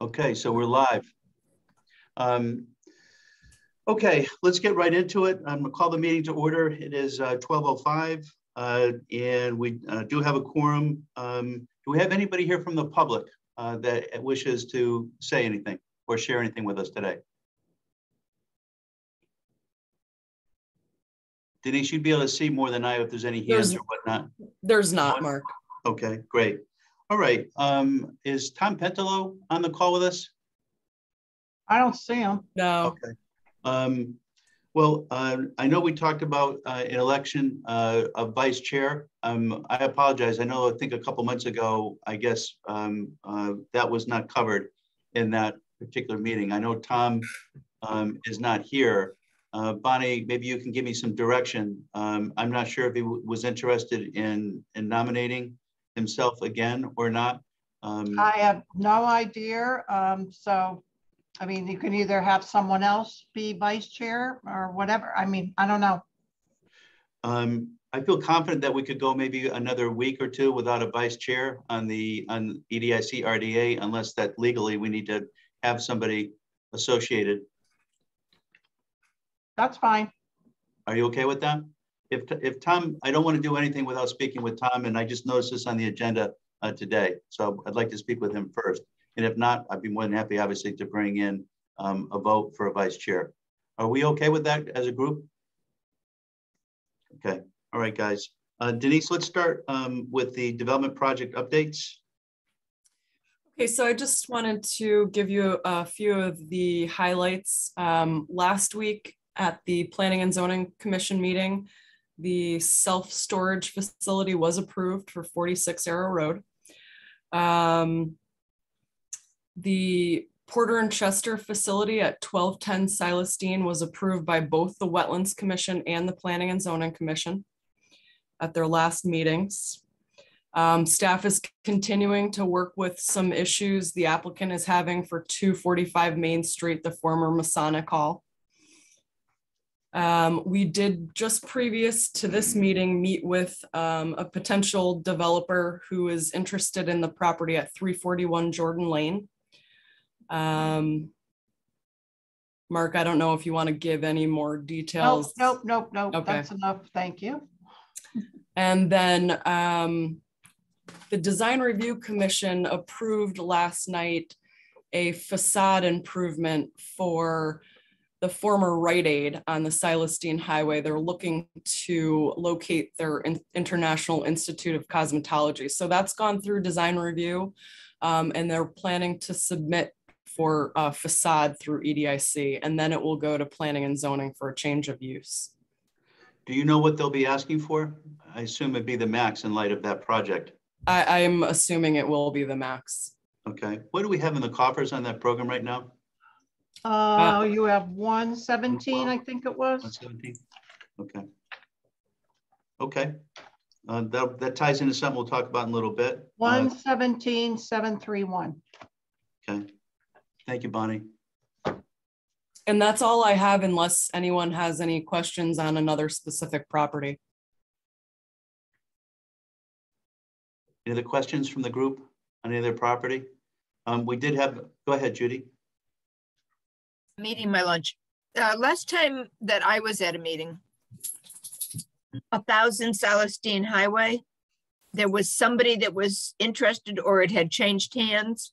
Okay, so we're live. Um, okay, let's get right into it. I'm gonna call the meeting to order. It is uh, 12.05 uh, and we uh, do have a quorum. Um, do we have anybody here from the public uh, that wishes to say anything or share anything with us today? Denise, you'd be able to see more than I if there's any hands There's- or whatnot. There's not, Mark. Okay, great. All right, um, is Tom Pentelo on the call with us? I don't see him. No. Okay. Um, well, uh, I know we talked about uh, an election uh, of vice chair. Um, I apologize. I know, I think a couple months ago, I guess um, uh, that was not covered in that particular meeting. I know Tom um, is not here. Uh, Bonnie, maybe you can give me some direction. Um, I'm not sure if he w- was interested in, in nominating himself again or not. Um, I have no idea. Um, so, I mean, you can either have someone else be vice chair or whatever. I mean, I don't know. Um, I feel confident that we could go maybe another week or two without a vice chair on the, on EDIC RDA, unless that legally we need to have somebody associated. That's fine. Are you okay with that? If, if Tom, I don't want to do anything without speaking with Tom, and I just noticed this on the agenda uh, today. So I'd like to speak with him first. And if not, I'd be more than happy, obviously, to bring in um, a vote for a vice chair. Are we okay with that as a group? Okay, all right, guys. Uh, Denise, let's start um, with the development project updates. Okay, so I just wanted to give you a few of the highlights. Um, last week at the Planning and Zoning Commission meeting, the self-storage facility was approved for 46 Arrow Road. Um, the Porter and Chester facility at 1210 Silas Deane was approved by both the Wetlands Commission and the Planning and Zoning Commission at their last meetings. Um, staff is continuing to work with some issues the applicant is having for two forty-five Main Street, the former Masonic Hall. Um, we did just previous to this meeting, meet with, um, a potential developer who is interested in the property at three forty-one Jordan Lane. Um, Mark, I don't know if you want to give any more Nope, details. nope, nope, nope. Okay. That's enough. Thank you. And then um, the Design Review Commission approved last night a facade improvement for the former Rite Aid on the Silas Deane Highway. They're looking to locate their In- International Institute of Cosmetology. So that's gone through design review. um, and they're planning to submit for a facade through EDIC. And then it will go to planning and zoning for a change of use. Do you know what they'll be asking for? I assume it'd be the max in light of that project. I, I'm assuming it will be the max. Okay, what do we have in the coffers on that program right now? Uh, you have one seventeen, I think it was. seventeen? Okay. Okay, uh, that, that ties into something we'll talk about in a little bit. Uh, One seventeen, seven, three, one. Okay, thank you, Bonnie. And that's all I have unless anyone has any questions on another specific property. Any other questions from the group on any other property? Um, we did have, go ahead, Judy. I'm eating my lunch. Uh, last time that I was at a meeting, a thousand Silas Deane Highway, there was somebody that was interested or it had changed hands.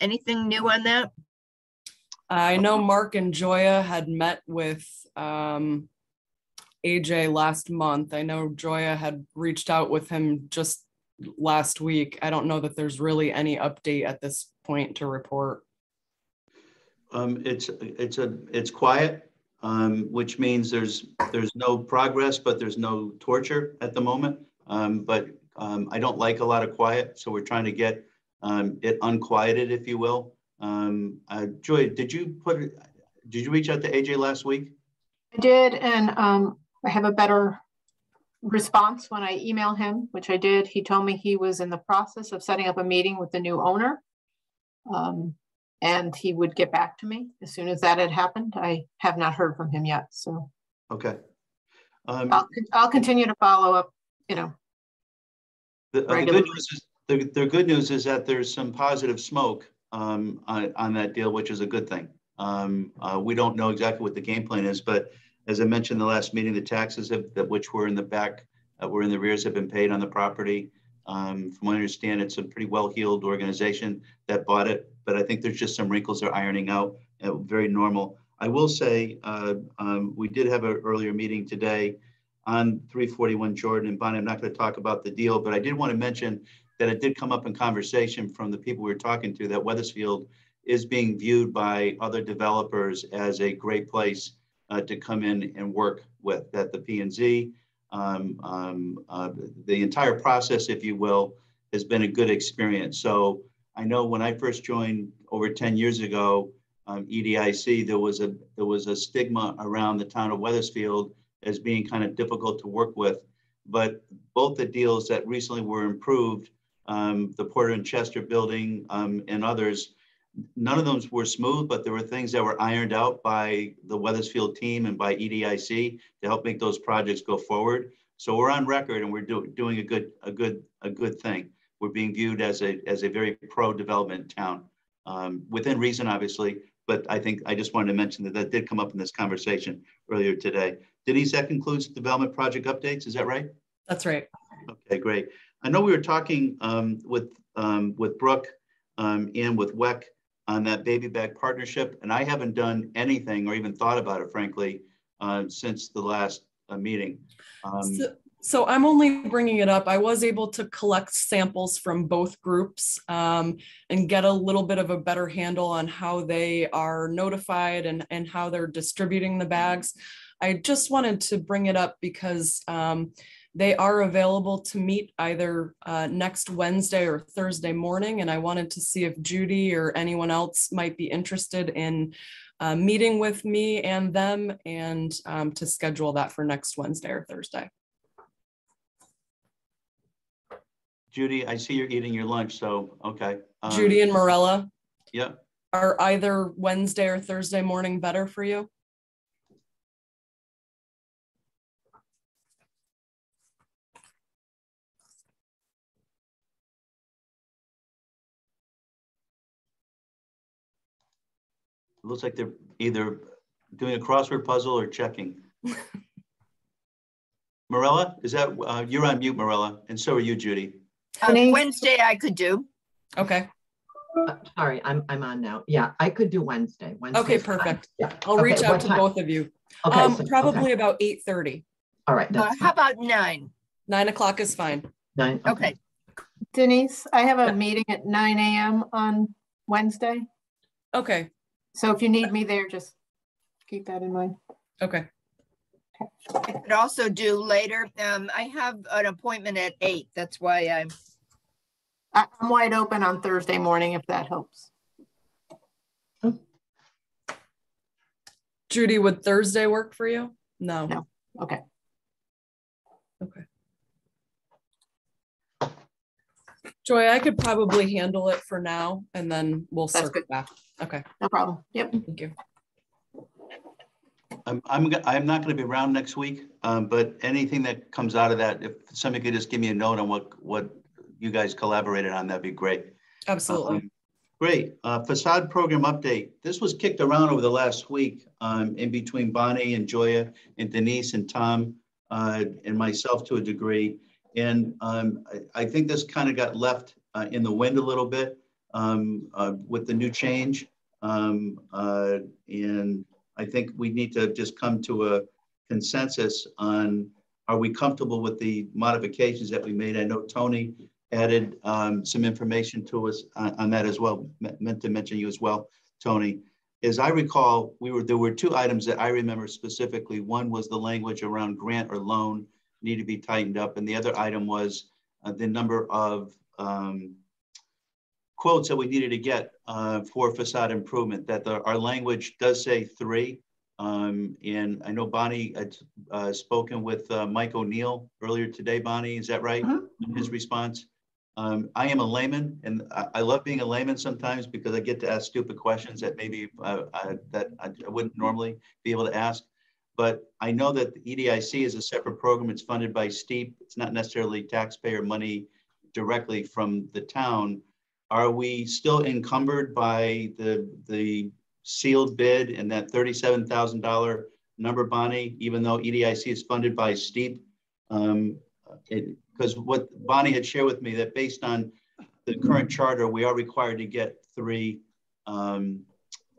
Anything new on that? I know Mark and Joya had met with um, AJ last month. I know Joya had reached out with him just last week. I don't know that there's really any update at this point to report. Um, it's, it's a, it's quiet, um, which means there's, there's no progress, but there's no torture at the moment. Um, but, um, I don't like a lot of quiet, so we're trying to get, um, it unquieted, if you will. Um, uh, Joy, did you put, did you reach out to AJ last week? I did, and I have a better response when I email him, which I did. He told me he was in the process of setting up a meeting with the new owner. Um, and he would get back to me as soon as that had happened. I have not heard from him yet, so Okay. Um, I'll, I'll continue to follow up, you know. The, uh, the good news is, the, the good news is that there's some positive smoke um, on, on that deal, which is a good thing. Um, uh, we don't know exactly what the game plan is, but as I mentioned in the last meeting, the taxes have, that which were in the back, uh, were in the rears have been paid on the property. Um, from what I understand, it's a pretty well-heeled organization that bought it, but I think there's just some wrinkles they're ironing out, uh, very normal. I will say, uh, um, we did have an earlier meeting today on 341 Jordan and Bonnie. I'm not going to talk about the deal, but I did want to mention that it did come up in conversation from the people we were talking to that Wethersfield is being viewed by other developers as a great place uh, to come in and work with. That the P and Z, um, um, uh, the entire process, if you will, has been a good experience. So I know when I first joined over 10 years ago, um, EDIC, there was a there was a stigma around the town of Wethersfield as being kind of difficult to work with. But both the deals that recently were improved, um, the Porter and Chester building um, and others, none of them were smooth, but there were things that were ironed out by the Wethersfield team and by EDIC to help make those projects go forward. So we're on record and we're do, doing a good, a good, a good thing. We're being viewed as a, as a very pro-development town, um, within reason, obviously. But I think I just wanted to mention that that did come up in this conversation earlier today. Denise, that concludes development project updates. Is that right? That's right. Okay, great. I know we were talking um, with um, with Brooke um, and with WEC on that baby bag partnership, and I haven't done anything or even thought about it, frankly, uh, since the last uh, meeting. Um, So, so I'm only bringing it up. I was able to collect samples from both groups um, and get a little bit of a better handle on how they are notified and, and how they're distributing the bags. I just wanted to bring it up because um, they are available to meet either uh, next Wednesday or Thursday morning. And I wanted to see if Judy or anyone else might be interested in uh, meeting with me and them and um, to schedule that for next Wednesday or Thursday. Judy, I see you're eating your lunch, so okay. Um, Judy and Morella, Yeah, are either Wednesday or Thursday morning better for you? Looks like they're either doing a crossword puzzle or checking. Marilla, is that, uh, you're on mute, Marilla, and so are you, Judy. Uh, Wednesday I could do. Okay, Uh, Sorry, I'm, I'm on now. Yeah, I could do Wednesday. Wednesday. okay, perfect. Yeah. I'll Okay, reach out to time? both of you. Okay, Um, so- okay. probably about eight thirty. All right, Uh, How about nine? Nine o'clock is fine. Nine, Okay, Denise, I have a meeting at nine AM on Wednesday. Okay, So if you need me there, just keep that in mind. okay. I could also do later. Um, I have an appointment at eight. That's why I'm, I- I'm wide open on Thursday morning if that helps. Judy, would Thursday work for you? No. No. Okay. Okay. Joy, I could probably handle it for now and then we'll That's circle good. back. Okay, No problem. Yep. thank you. I'm, I'm, I'm not going to be around next week, um, but anything that comes out of that, if somebody could just give me a note on what, what you guys collaborated on, that'd be great. Absolutely. Um, Great. Uh, Facade program update. This was kicked around over the last week um, in between Bonnie and Joya and Denise and Tom uh, and myself to a degree. And um, I, I think this kind of got left uh, in the wind a little bit um, uh, with the new change. Um, uh, and I think we need to just come to a consensus on are we comfortable with the modifications that we made? I know Tony added um, some information to us on, on that as well. Me- Meant to mention you as well, Tony. As I recall, we were there were two items that I remember specifically. One was the language around grant or loan need to be tightened up, and the other item was uh, the number of um, quotes that we needed to get uh, for facade improvement. That the, our language does say three, um, and I know Bonnie had uh, spoken with uh, Mike O'Neill earlier today. Bonnie, is that right? Mhm. In his response. Um, I am a layman, and I, I love being a layman sometimes because I get to ask stupid questions that maybe uh, I, that I wouldn't normally be able to ask. But I know that the EDIC is a separate program. It's funded by STEAP. It's not necessarily taxpayer money directly from the town. Are we still encumbered by the, the sealed bid and that $37,000 number, Bonnie, even though EDIC is funded by STEAP? Um, Because what Bonnie had shared with me that based on the current charter, we are required to get three um,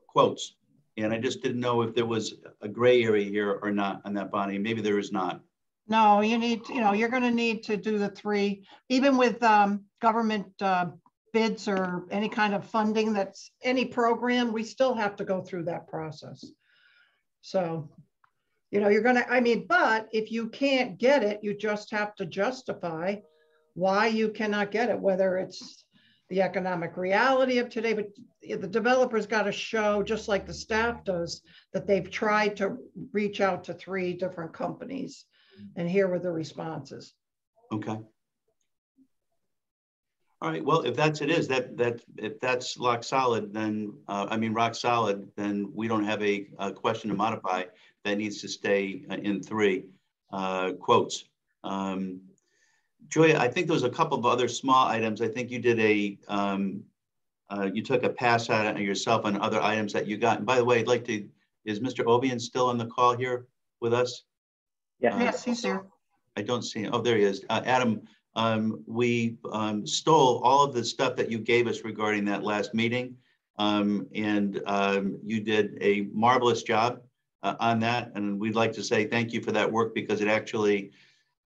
quotes. And I just didn't know if there was a gray area here or not on that, Bonnie. Maybe there is not. No, you need, you know, you're gonna need to do the three, even with um, government uh, bids or any kind of funding that's any program, we still have to go through that process. So, you know, you're gonna, I mean, but if you can't get it, you just have to justify why you cannot get it, whether it's the economic reality of today, but the developer's got to show, just like the staff does, that they've tried to reach out to three different companies and here were the responses. Okay. All right, well, if that's it is, that, that, if that's lock solid, then, uh, I mean, rock solid, then we don't have a, a question to modify. That needs to stay uh, in three, uh, quotes. Um, Julia, I think there was a couple of other small items. I think you did a, um, uh, you took a pass at it yourself on other items that you got. And by the way, I'd like to, is Mr. Obian still on the call here with us? Yeah. Yes, he's here. I don't see, oh, there he is. Uh, Adam, um, we um, stole all of the stuff that you gave us regarding that last meeting. Um, and um, you did a marvelous job uh, on that. And we'd like to say thank you for that work because it actually,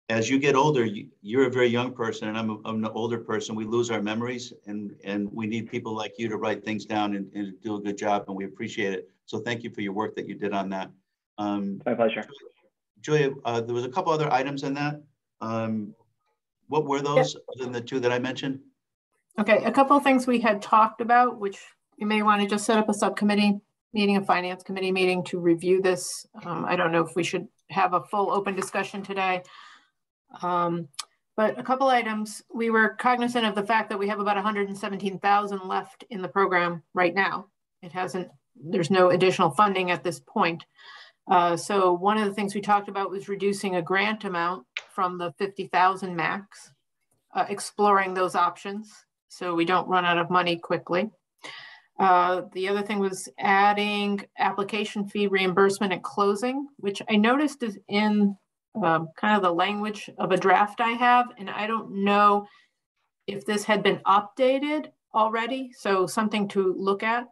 as you get older, you, you're a very young person and I'm, a, I'm an older person. We lose our memories and, and we need people like you to write things down and, and do a good job and we appreciate it. So thank you for your work that you did on that. Um, My pleasure. Julia, uh, there was a couple other items in that. Um, what were those other than the two that I mentioned? Okay, a couple of things we had talked about, which you may want to just set up a subcommittee meeting, a finance committee meeting to review this. Um, I don't know if we should have a full open discussion today. Um, but a couple items, we were cognizant of the fact that we have about 117,000 left in the program right now. It hasn't, there's no additional funding at this point. Uh, so one of the things we talked about was reducing a grant amount from the 50,000 max, uh, exploring those options so we don't run out of money quickly. Uh, the other thing was adding application fee reimbursement at closing, which I noticed is in um, kind of the language of a draft I have, and I don't know if this had been updated already, so something to look at.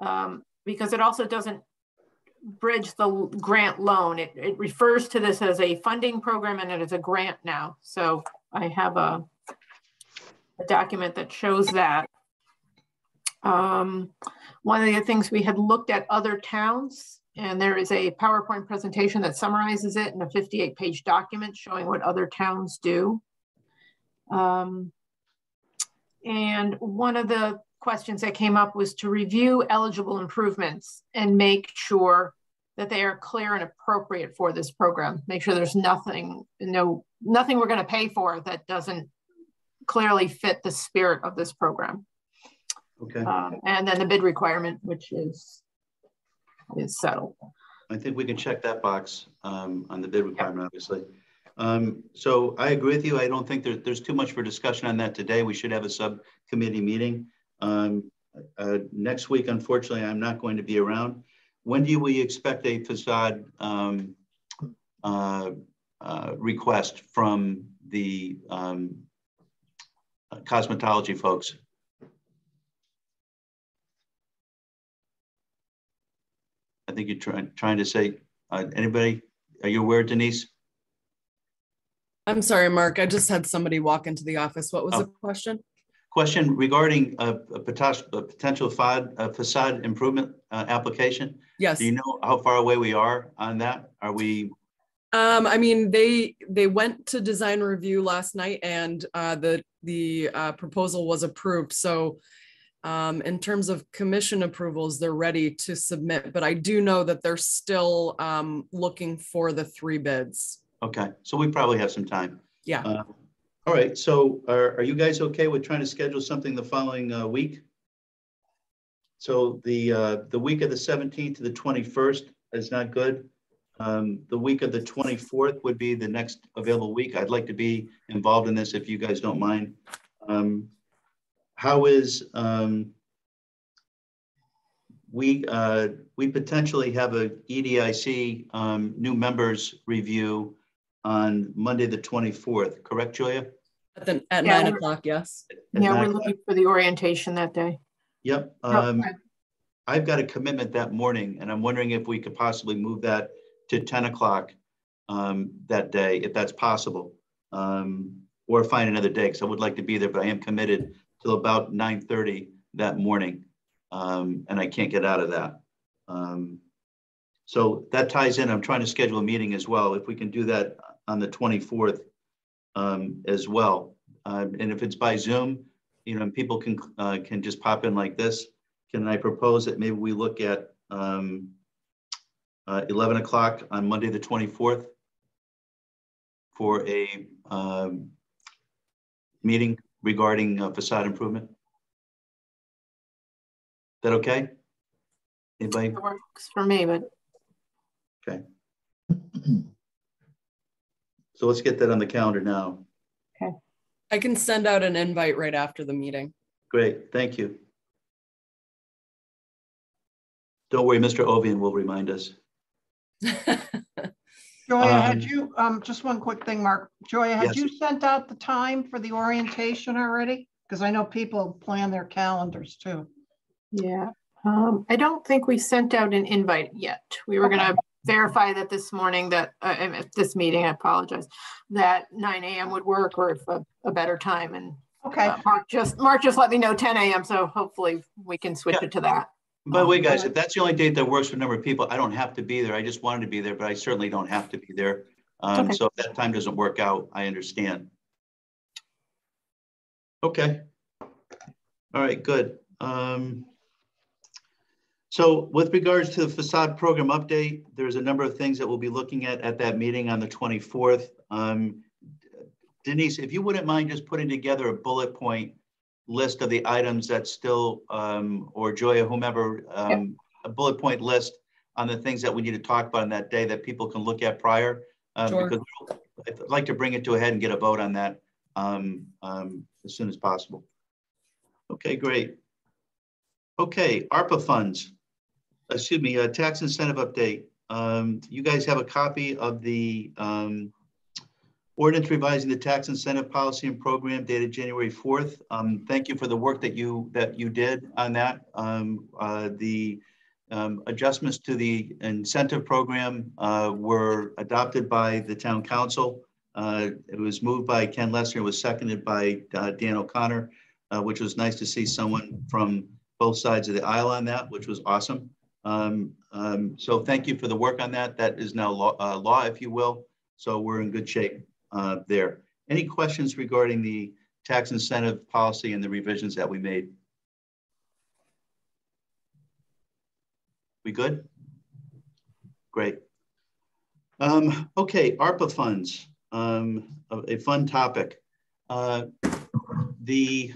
Um, because it also doesn't bridge the grant loan. It, it refers to this as a funding program and it is a grant now. So I have a, a document that shows that. Um, one of the things we had looked at other towns and there is a PowerPoint presentation that summarizes it in a 58 page document showing what other towns do. Um, and one of the questions that came up was to review eligible improvements and make sure that they are clear and appropriate for this program. Make sure there's nothing, no, nothing we're going to pay for that doesn't clearly fit the spirit of this program. Okay, Um, and then the bid requirement, which is is settled. I think we can check that box um, on the bid requirement, obviously. Um, so I agree with you. I don't think there, there's too much for discussion on that today. We should have a subcommittee meeting. Um, uh, next week, unfortunately, I'm not going to be around. When do we expect a facade um, uh, uh, request from the um, cosmetology folks? I think you're trying trying to say, uh, anybody, are you aware, Denise? I'm sorry, Mark. I just had somebody walk into the office. What was Oh. the question? Question regarding a, a potential, a potential facade, a facade improvement uh, application. Yes. Do you know how far away we are on that? Are we, Um, I mean, they, they went to design review last night and, uh, the, the, uh, proposal was approved. So, um, in terms of commission approvals, they're ready to submit, but I do know that they're still, um, looking for the three bids. okay, so we probably have some time. Yeah. All right, so are, are you guys okay with trying to schedule something the following uh, week? So the, uh, the week of the 17th to the 21st is not good. Um, The week of the 24th would be the next available week. I'd like to be involved in this if you guys don't mind. Um, how is, um, we, uh, we potentially have a EDIC, um, new members review on Monday, the 24th, correct, Julia? At the, at Yeah, nine we're- o'clock, yes. At Yeah, we're nine- looking for the orientation that day. Yep, um, okay. I've got a commitment that morning and I'm wondering if we could possibly move that to 10 o'clock um, that day, if that's possible. Um, or find another day, because I would like to be there, but I am committed till about 9:30 that morning. Um, and I can't get out of that. Um, so that ties in, I'm trying to schedule a meeting as well, if we can do that on the 24th um, as well. Um, and if it's by Zoom, you know, and people can, uh, can just pop in like this, can I propose that maybe we look at um, uh, 11 o'clock on Monday, the 24th for a um, meeting regarding uh, facade improvement? That okay? Anybody? It works for me, but So let's get that on the calendar now. Okay. I can send out an invite right after the meeting. Great, thank you. Don't worry, Mr. Ovian will remind us. Joya, had Um, you, um, just one quick thing, Mark. Joya, had Yes. you sent out the time for the orientation already? Because I know people plan their calendars too. yeah. Um, I don't think we sent out an invite yet. We were gonna verify that this morning that, uh, this meeting, I apologize, that nine AM would work or if a, a better time and Okay, uh, Mark just, Mark just let me know ten AM, so hopefully we can switch Yeah. it to that. By the way, Um, guys, if that's the only date that works for a number of people, I don't have to be there. I just wanted to be there, but I certainly don't have to be there. Um, Okay. so if that time doesn't work out, I understand. Okay. All right, good. Um, so with regards to the facade program update, there's a number of things that we'll be looking at at that meeting on the 24th. Um, Denise, if you wouldn't mind just putting together a bullet point list of the items that still, um, or Joya, whomever, um, a bullet point list on the things that we need to talk about on that day that people can look at prior. uh, Sure. Because I'd like to bring it to a head and get a vote on that um, um, as soon as possible. Okay, great. Okay, ARPA funds. Excuse me, uh, tax incentive update. Um, you guys have a copy of the um, Ordinance revising the tax incentive policy and program dated January 4th. Um, thank you for the work that you, that you did on that. Um, uh, the um, adjustments to the incentive program uh, were adopted by the town council. Uh, it was moved by Ken Lesser, it was seconded by uh, Dan O'Connor, which was nice to see someone from both sides of the aisle on that, which was awesome. Um, um, so thank you for the work on that. That is now law, uh, law, if you will. So we're in good shape uh, there. Any questions regarding the tax incentive policy and the revisions that we made? We good? Great. Um, okay, ARPA funds, um, a, a fun topic. Uh, the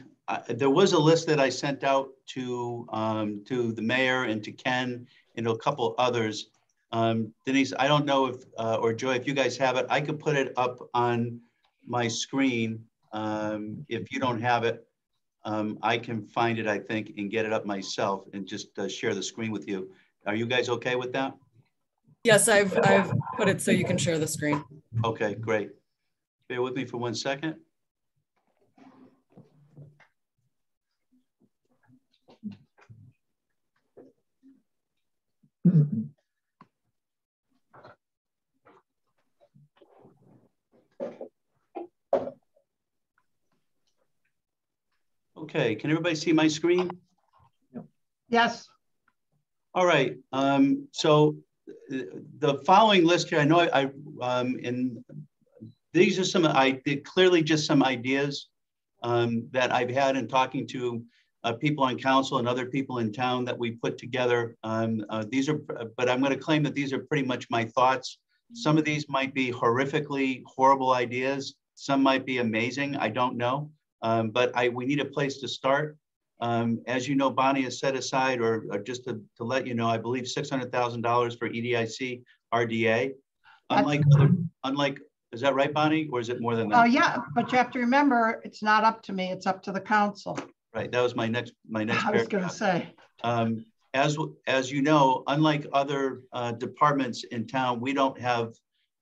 there was a list that I sent out to um, to the mayor and to Ken and to a couple others. Um, Denise, I don't know if uh, or Joy, if you guys have it, I could put it up on my screen. Um, if you don't have it, um, I can find it, I think, and get it up myself and just uh, share the screen with you. Are you guys okay with that? Yes, I've, I've put it so you can share the screen. Okay, great. Bear with me for one second. Okay, can everybody see my screen? yes, All right, um, so the following list here, I know I, um, in, these are some, I did clearly just some ideas um, that I've had in talking to uh, people on council and other people in town that we put together. Um, uh, these are, but I'm going to claim that these are pretty much my thoughts. Some of these might be horrifically horrible ideas. Some might be amazing. I don't know. Um, but I, we need a place to start. Um, as you know, Bonnie has set aside, or, or just to, to let you know, I believe $600,000 for EDIC RDA. Unlike, other, unlike, is that right, Bonnie? Or is it more than uh, that? yeah, but you have to remember, it's not up to me, it's up to the council. Right, that was my next, my next I was gonna say, Um, as, as you know, unlike other uh, departments in town, we don't have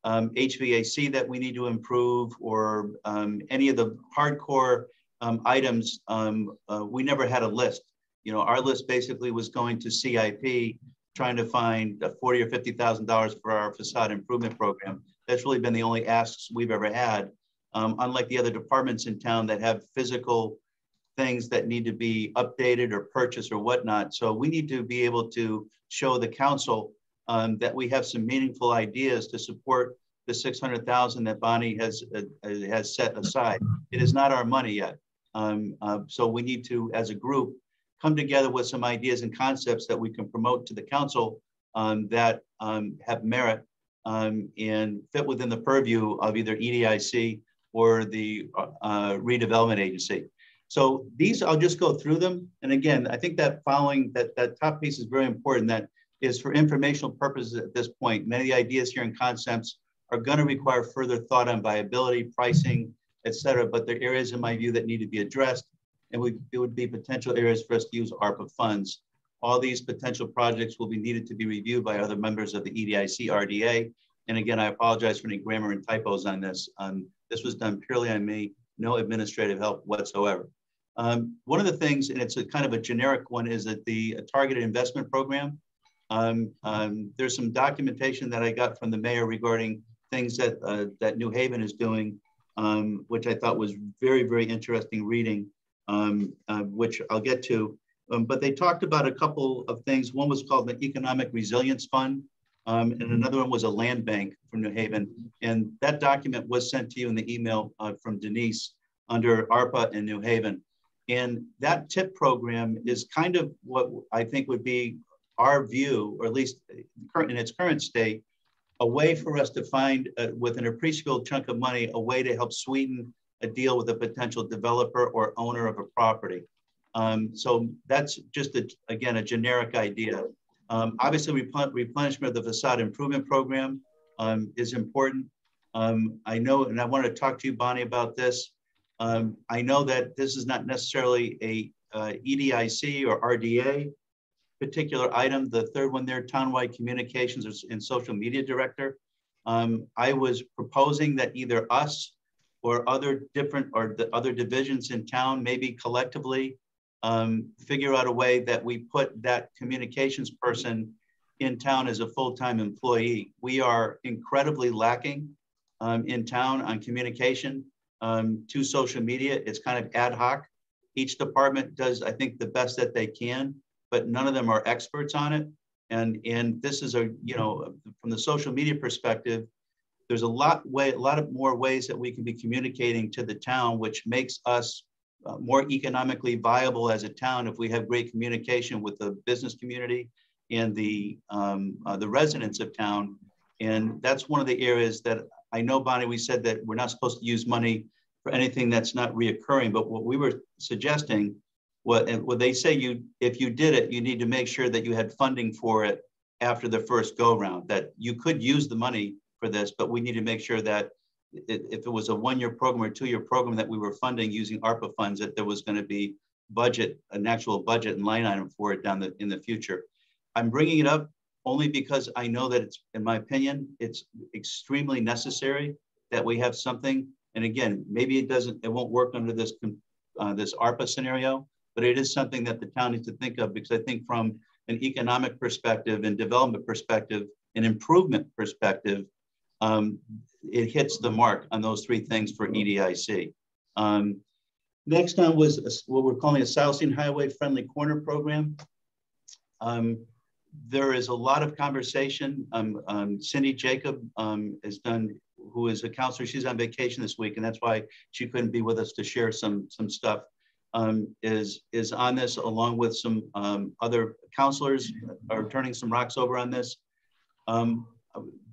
um, HVAC that we need to improve or um, any of the hardcore um, items. Um, uh, we never had a list. You know, our list basically was going to CIP, trying to find forty or fifty thousand dollars for our facade improvement program. That's really been the only asks we've ever had. Um, unlike the other departments in town that have physical things that need to be updated or purchased or whatnot. So we need to be able to show the council um, that we have some meaningful ideas to support the 600,000 that Bonnie has uh, has set aside. It is not our money yet. Um, uh, so we need to, as a group, come together with some ideas and concepts that we can promote to the council um, that um, have merit um, and fit within the purview of either EDIC or the uh, uh, redevelopment agency. So these, I'll just go through them. And again, I think that following that, that top piece is very important. That is for informational purposes at this point. Many of the ideas here and concepts are going to require further thought on viability, pricing, et cetera. But there are areas in my view that need to be addressed. And we, it would be potential areas for us to use ARPA funds. All these potential projects will be needed to be reviewed by other members of the EDIC RDA. And again, I apologize for any grammar and typos on this. Um, this was done purely on me, no administrative help whatsoever. Um, one of the things, and it's a kind of a generic one, is that the targeted investment program. Um, um, there's some documentation that I got from the mayor regarding things that uh, that New Haven is doing, um, which I thought was very, very interesting reading, um, uh, which I'll get to. Um, but they talked about a couple of things. One was called the Economic Resilience Fund, and another one was a land bank from New Haven. And that document was sent to you in the email uh, from Denise under ARPA in New Haven. And that TIP program is kind of what I think would be our view, or at least in its current state, a way for us to find, uh, with an appreciable chunk of money, a way to help sweeten a deal with a potential developer or owner of a property. Um, so that's just, a, again, a generic idea. Um, obviously, replen replenishment of the facade improvement program um, is important. Um, I know, and I want to talk to you, Bonnie, about this. Um, I know that this is not necessarily a uh, EDIC or RDA particular item. The third one there, townwide communications and social media director. Um, I was proposing that either us or other different or the other divisions in town, maybe collectively, um, figure out a way that we put that communications person in town as a full-time employee. We are incredibly lacking um, in town on communication um, to social media. It's kind of ad hoc. Each department does, I think, the best that they can, but none of them are experts on it. And, and this is a, you know, from the social media perspective, there's a lot way, a lot of more ways that we can be communicating to the town, which makes us uh, more economically viable as a town if we have great communication with the business community and the um, uh, the residents of town. And that's one of the areas that I know, Bonnie, we said that we're not supposed to use money for anything that's not reoccurring, but what we were suggesting, what, what they say you, if you did it, you need to make sure that you had funding for it after the first go round, that you could use the money for this, but we need to make sure that if it was a one-year program or two-year program that we were funding using ARPA funds, that there was going to be budget, an actual budget and line item for it down the, in the future. I'm bringing it up only because I know that it's, in my opinion, it's extremely necessary that we have something. And again, maybe it doesn't, it won't work under this, uh, this ARPA scenario, but it is something that the town needs to think of because I think from an economic perspective and development perspective, an improvement perspective, um, it hits the mark on those three things for EDIC. Um, next one was a, what we're calling a South Highway Friendly Corner Program. Um, there is a lot of conversation. Um, um, Cindy Jacob um, has done, who is a counselor. She's on vacation this week, and that's why she couldn't be with us to share some some stuff. Um, is is on this along with some um, other counselors are turning some rocks over on this. Um,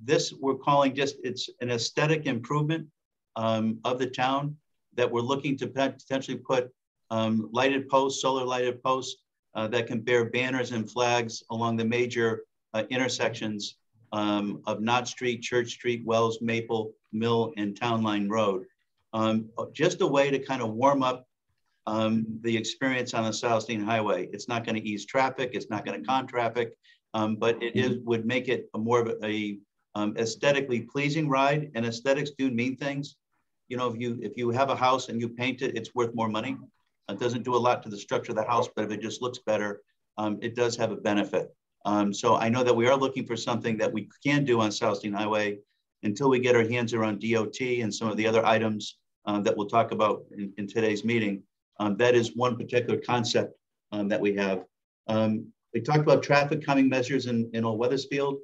this we're calling just it's an aesthetic improvement of the town that we're looking to potentially put lighted posts, solar lighted posts uh, that can bear banners and flags along the major uh, intersections um, of Nott Street, Church Street, Wells, Maple, Mill, and Town Line Road. Um, just a way to kind of warm up um, the experience on the Silas Deane Highway. It's not going to ease traffic. It's not going to con traffic, um, but it is would make it a more of a um, aesthetically pleasing ride. And aesthetics do mean things. You know, if you if you have a house and you paint it, it's worth more money. It doesn't do a lot to the structure of the house, but if it just looks better, um, it does have a benefit. Um, so I know that we are looking for something that we can do on South Silas Deane Highway until we get our hands around DOT and some of the other items uh, that we'll talk about in, in today's meeting. Um, that is one particular concept um, that we have. Um, we talked about traffic calming measures in, in Old Wethersfield.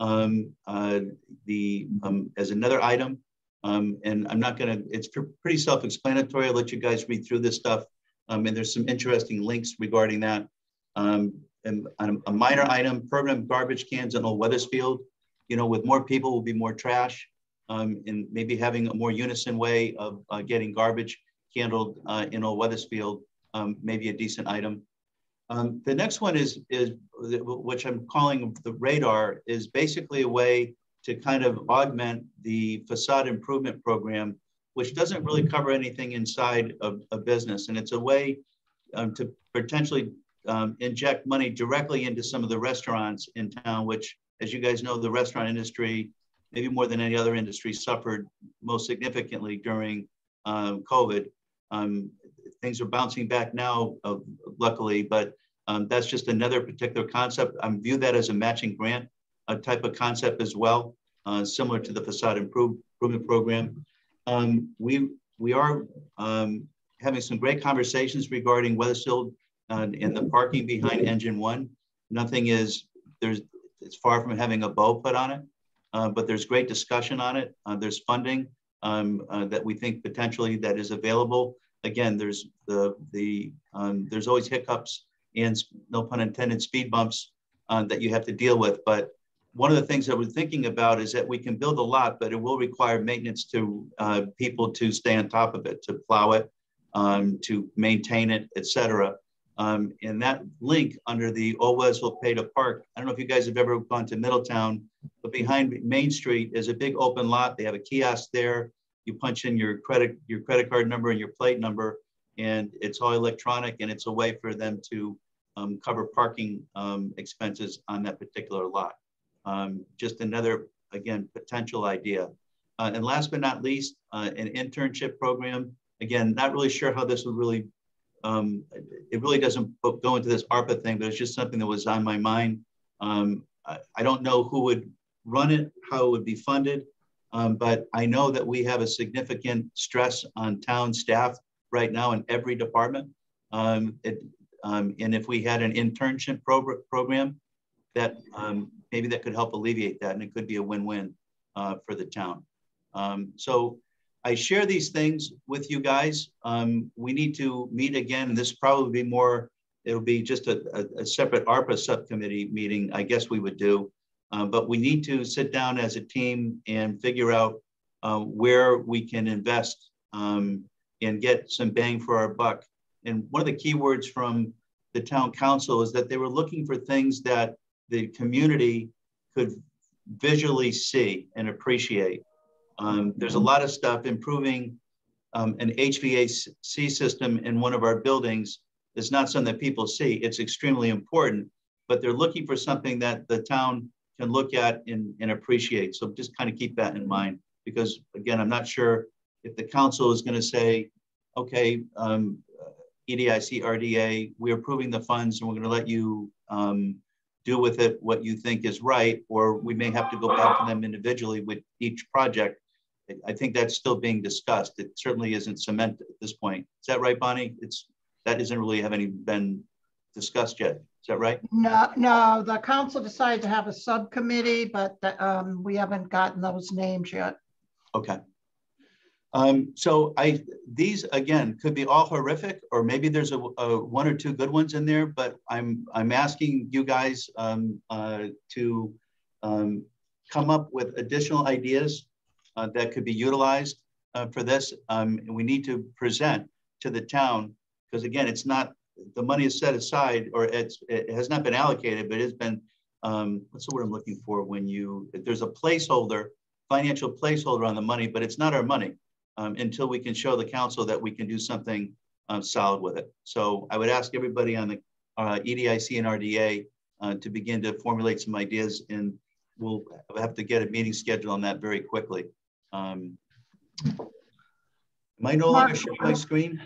Um, uh, the um, as another item, um, and I'm not going to. It's pretty self-explanatory. I'll let you guys read through this stuff, and there's some interesting links regarding that. Um, and a minor item: permanent garbage cans in Old Wethersfield. You know, with more people will be more trash, um, and maybe having a more unison way of uh, getting garbage handled uh, in Old Wethersfield, um, maybe a decent item. Um, the next one is, is, which I'm calling the radar, is basically a way to kind of augment the facade improvement program, which doesn't really cover anything inside of a business. And it's a way um, to potentially um, inject money directly into some of the restaurants in town, which, as you guys know, the restaurant industry, maybe more than any other industry, suffered most significantly during um, COVID. Um, things are bouncing back now, uh, luckily, but um, that's just another particular concept. I view that as a matching grant a type of concept as well, uh, similar to the facade improve, improvement program. Um, we, we are um, having some great conversations regarding Wethersfield uh, and the parking behind engine one. Nothing is, there's, it's far from having a bow put on it, uh, but there's great discussion on it. Uh, there's funding um, uh, that we think potentially that is available. Again, there's the the um, there's always hiccups and no pun intended speed bumps uh, that you have to deal with. But one of the things that we're thinking about is that we can build a lot, but it will require maintenance to uh, people to stay on top of it, to plow it, um, to maintain it, etc. Um, and that link under the Pay to Park, I don't know if you guys have ever gone to Middletown, but behind Main Street is a big open lot. They have a kiosk there. You punch in your credit, your credit card number and your plate number, and it's all electronic and it's a way for them to um, cover parking um, expenses on that particular lot. Um, just another, again, potential idea. Uh, and last but not least, uh, an internship program. Again, not really sure how this would really um, it really doesn't go into this ARPA thing, but it's just something that was on my mind. Um, I, I, don't know who would run it, how it would be funded, um, but I know that we have a significant stress on town staff right now in every department. Um, it, um, and if we had an internship pro program, that maybe that could help alleviate that, and it could be a win-win uh, for the town. so I share these things with you guys. Um, we need to meet again. This probably be more, it'll be just a, a, a separate ARPA subcommittee meeting, I guess we would do. Um, but we need to sit down as a team and figure out uh, where we can invest um, and get some bang for our buck. And one of the key words from the town council is that they were looking for things that the community could visually see and appreciate. Um, there's a lot of stuff improving um, an HVAC system in one of our buildings is not something that people see. It's extremely important, but they're looking for something that the town can look at and, and appreciate. So just kind of keep that in mind because again, I'm not sure if the council is going to say, okay, um, EDIC, RDA, we're approving the funds and we're going to let you um, do with it what you think is right, or we may have to go back to them individually with each project I think that's still being discussed. It certainly isn't cemented at this point. Is that right, Bonnie? It's that isn't really having been discussed yet. Is that right? No, no. The council decided to have a subcommittee, but um, we haven't gotten those names yet. Okay. Um, so I these again could be all horrific, or maybe there's a, a, one or two good ones in there. But I'm I'm asking you guys um, uh, to um, come up with additional ideas uh, that could be utilized uh, for this. Um, and we need to present to the town because again, it's not the money is set aside or it's it has not been allocated, but it's been um, what's the word I'm looking for when you there's a placeholder, financial placeholder on the money, but it's not our money um, until we can show the council that we can do something uh, solid with it. So I would ask everybody on the uh, EDIC and RDA uh, to begin to formulate some ideas and we'll have to get a meeting scheduled on that very quickly. Um, am I no longer Mark- showing my screen?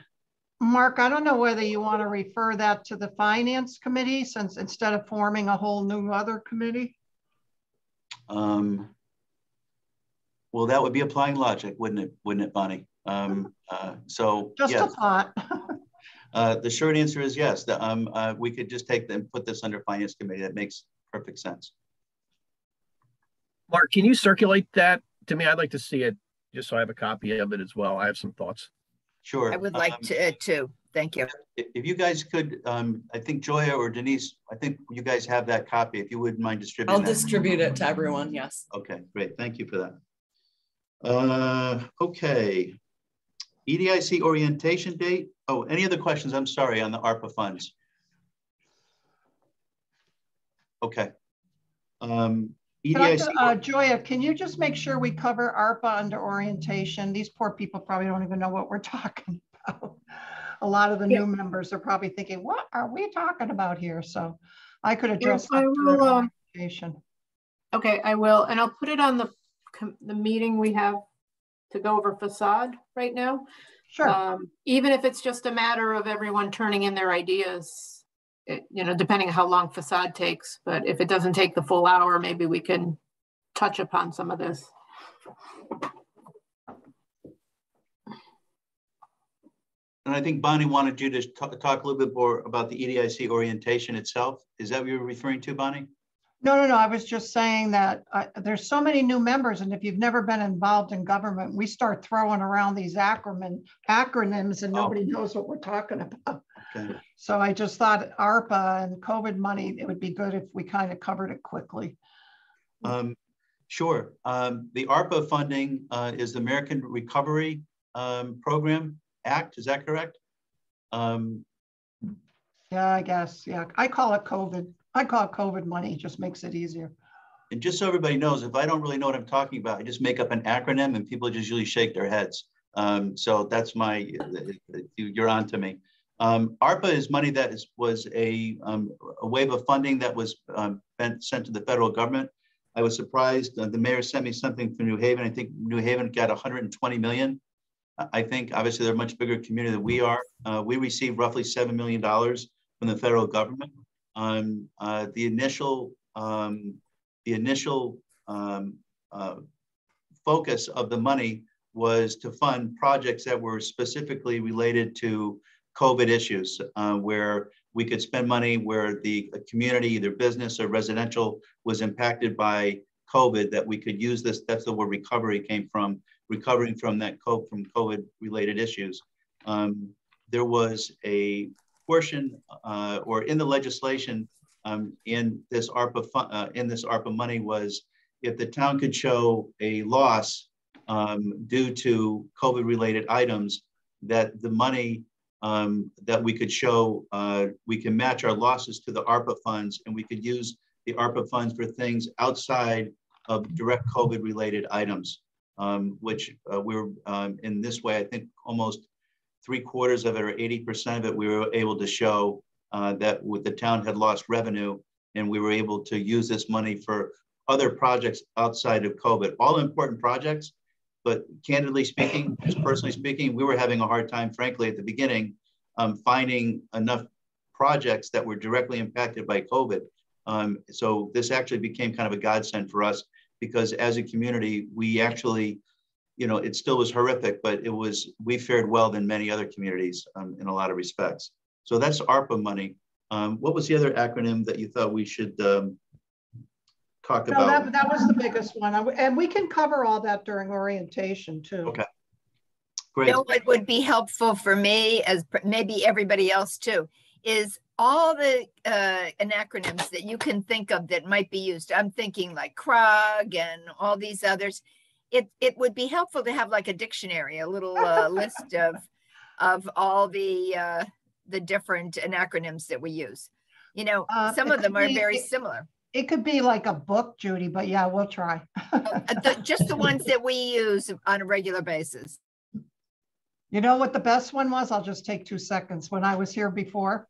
Mark, I don't know whether you want to refer that to the finance committee since instead of forming a whole new other committee. Um, well, that would be applying logic, wouldn't it? Wouldn't it, Bonnie? Um, uh, so Just a yes, thought. uh, the short answer is yes. The, um, uh, we could just take them, put this under finance committee. That makes perfect sense. Mark, can you circulate that to me? I'd like to see it, just so I have a copy of it as well. I have some thoughts. Sure. I would like Um, to, uh, to, thank you. If if you guys could, um, I think Joya or Denise, I think you guys have that copy. If you wouldn't mind distributing I'll that. distribute it to everyone, yes. Okay, great. Thank you for that. Uh, okay. EDIC orientation date. Oh, any other questions? I'm sorry, on the ARPA funds. Okay. Um, Can I EDIC, uh, Joya, can you just make sure we cover ARPA under orientation? These poor people probably don't even know what we're talking about. A lot of the new members are probably thinking, what are we talking about here? So I could address I that during will, um, orientation. Okay, I will, and I'll put it on the, com- the meeting we have to go over facade right now. Sure. Um, even if it's just a matter of everyone turning in their ideas, it, you know, depending on how long facade takes, but if it doesn't take the full hour, maybe we can touch upon some of this. and I think Bonnie wanted you to ta- talk a little bit more about the EDIC orientation itself. Is that what you're referring to, Bonnie? No, no, no, I was just saying that uh, there's so many new members and if you've never been involved in government, we start throwing around these acronym, acronyms and Oh. nobody knows what we're talking about. Okay. So I just thought ARPA and COVID money, it would be good if we kind of covered it quickly. Um, sure. Um, the ARPA funding uh, is the American Recovery um, Program Act. Is that correct? Um, Yeah, I guess, yeah. I call it COVID. I call it COVID money, just makes it easier. and just so everybody knows, if I don't really know what I'm talking about, I just make up an acronym and people just usually shake their heads. Um, so that's my, you're on to me. Um, ARPA is money that is, was a, um, a wave of funding that was um, sent to the federal government. I was surprised. uh, the mayor sent me something from New Haven. I think New Haven got 120 million. I- I think obviously they're a much bigger community than we are. Uh, we received roughly $7 million from the federal government. Um, uh, the initial, um, the initial um, uh, focus of the money was to fund projects that were specifically related to COVID issues, uh, where we could spend money where the community, either business or residential, was impacted by COVID, that we could use this. That's the word recovery came from, recovering from that COVID, from COVID-related issues. Um, there was a portion, uh, or in the legislation, um, in this ARPA, uh, in this ARPA money was if the town could show a loss um, due to COVID-related items, that the money um, that we could show, uh, we can match our losses to the ARPA funds, and we could use the ARPA funds for things outside of direct COVID-related items, um, which uh, we're um, in this way, I think almost three quarters of it or 80% of it, we were able to show uh, that with the town had lost revenue and we were able to use this money for other projects outside of COVID, all important projects. But candidly speaking, just personally speaking, we were having a hard time, frankly, at the beginning, um, finding enough projects that were directly impacted by COVID. Um, so this actually became kind of a godsend for us because as a community, we actually, you know, it still was horrific, but it was, we fared well than many other communities um, in a lot of respects. So that's ARPA money. Um, what was the other acronym that you thought we should um, talk No, about? that, that was the biggest one. And we can cover all that during orientation too. Okay. You Great. know what would be helpful for me, as pr- maybe everybody else too, is all the uh, an acronyms that you can think of that might be used. I'm thinking like CRUG and all these others. It it would be helpful to have like a dictionary, a little uh, list of of all the uh, the different acronyms that we use. You know, Uh, some of them are be- very it- similar. It could be like a book, Judy, but yeah, we'll try. Uh, the- just the ones that we use on a regular basis. You know what the best one was? I'll just take two seconds. When I was here before,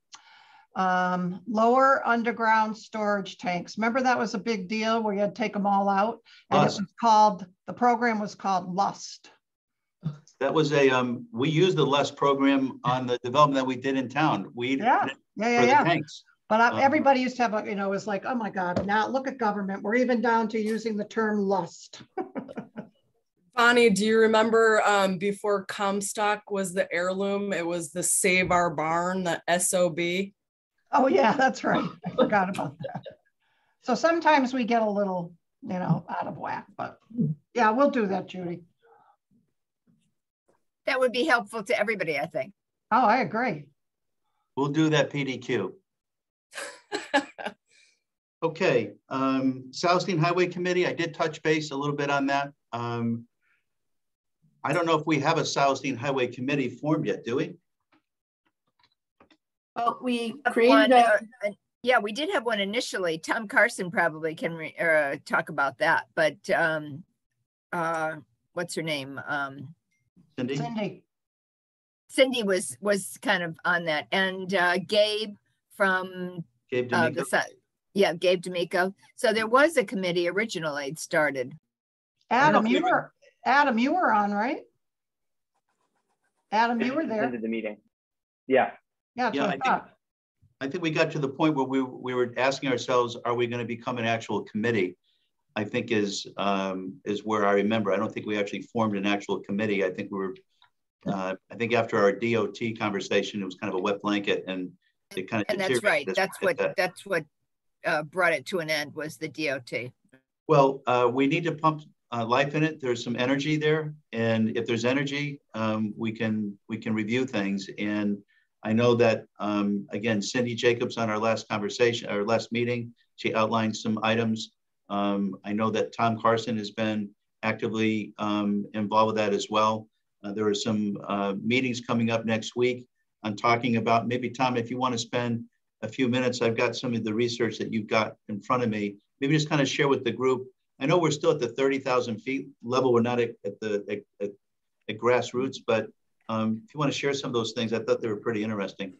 um, lower underground storage tanks. Remember that was a big deal where you had to take them all out? And Lust. it was called, the program was called Lust. That was a, um, we used the Lust program on the development that we did in town. We, Yeah, for yeah, yeah, the yeah. tanks. But I- Um, everybody used to have, a you know, it was like, oh my God, now look at government. We're even down to using the term lust. Bonnie, do you remember um, before Comstock was the heirloom? It was the Save Our Barn, the SOB. Oh, yeah, that's right. I forgot about that. So sometimes we get a little, you know, out of whack, but yeah, we'll do that, Judy. That would be helpful to everybody, I think. Oh, I agree. We'll do that PDQ. Okay, um, Silas Deane Highway Committee, I did touch base a little bit on that. Um, I don't know if we have a Silas Deane Highway Committee formed yet, do we? Well, we One, created a, uh, uh, Yeah, we did have one initially. Tom Carson probably can re- uh, talk about that, but um, uh, what's her name? Um, Cindy? Cindy, Cindy was, was kind of on that and uh, Gabe from Gabe uh, D'Amico? the, yeah, Gabe D'Amico. So there was a committee originally started. Adam, you were, Adam, you were on, right? Adam, you were there. Attended the meeting. Yeah, Yeah, Yeah, I I think. I think we got to the point where we, we were asking ourselves, are we gonna become an actual committee? I think is, um, is where I remember. I don't think we actually formed an actual committee. I think we were, uh, I think after our DOT conversation, it was kind of a wet blanket and it kind of. And that's right. That's what, that. that's what uh, brought it to an end was the DOT. Well, uh, we need to pump uh, life in it. There's some energy there, and if there's energy, um, we can we can review things. And I know that um, again, Cindy Jacobs on our last conversation, our last meeting, she outlined some items. Um, I know that Tom Carson has been actively um, involved with that as well. Uh, there are some uh, meetings coming up next week on talking about maybe Tom, if you want to spend a few minutes, I've got some of the research that you've got in front of me. Maybe just kind of share with the group. I know we're still at the 30,000 feet level. We're not at, at the at, at grassroots, but um, if you want to share some of those things, I thought they were pretty interesting.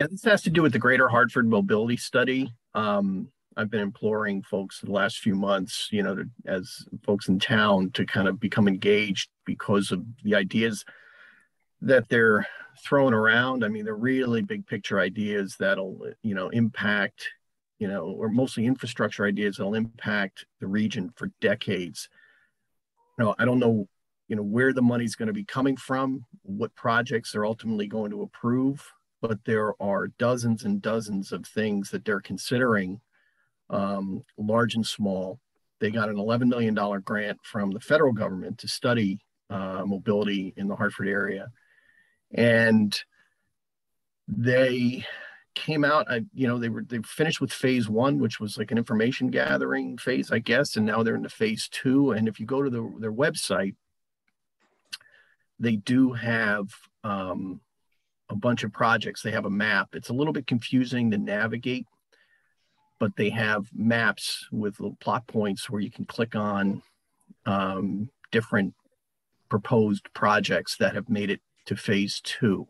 Yeah, this has to do with the Greater Hartford Mobility Study. Um, I've been imploring folks the last few months, you know, to, as folks in town to kind of become engaged because of the ideas that they're throwing around. I mean, they're really big picture ideas that'll, you know, impact, you know, or mostly infrastructure ideas that'll impact the region for decades. You know, I don't know, you know, where the money's going to be coming from, what projects they're ultimately going to approve but there are dozens and dozens of things that they're considering, um, large and small. They got an $11 million grant from the federal government to study uh, mobility in the Hartford area. And they came out, I, you know, they were, they finished with phase one, which was like an information gathering phase, I guess. And now they're into phase two. And if you go to the, their website, they do have, um, a bunch of projects. They have a map. It's a little bit confusing to navigate, but they have maps with little plot points where you can click on um, different proposed projects that have made it to phase two.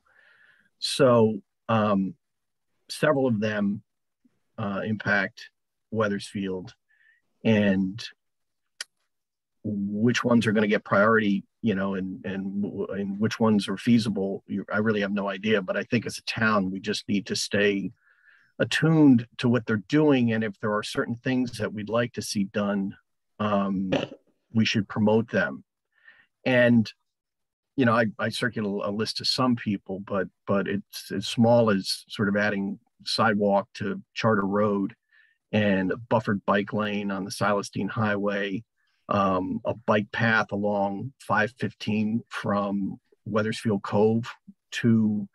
So um, several of them uh, impact Wethersfield and which ones are going to get priority you know, and and and which ones are feasible. I really have no idea, but I think as a town, we just need to stay attuned to what they're doing, and if there are certain things that we'd like to see done, um, we should promote them. And you know, I, I circulate a list to some people, but but it's as small as sort of adding sidewalk to Charter Road and a buffered bike lane on the Silas Deane Highway um, a bike path along 515 from Wethersfield Cove to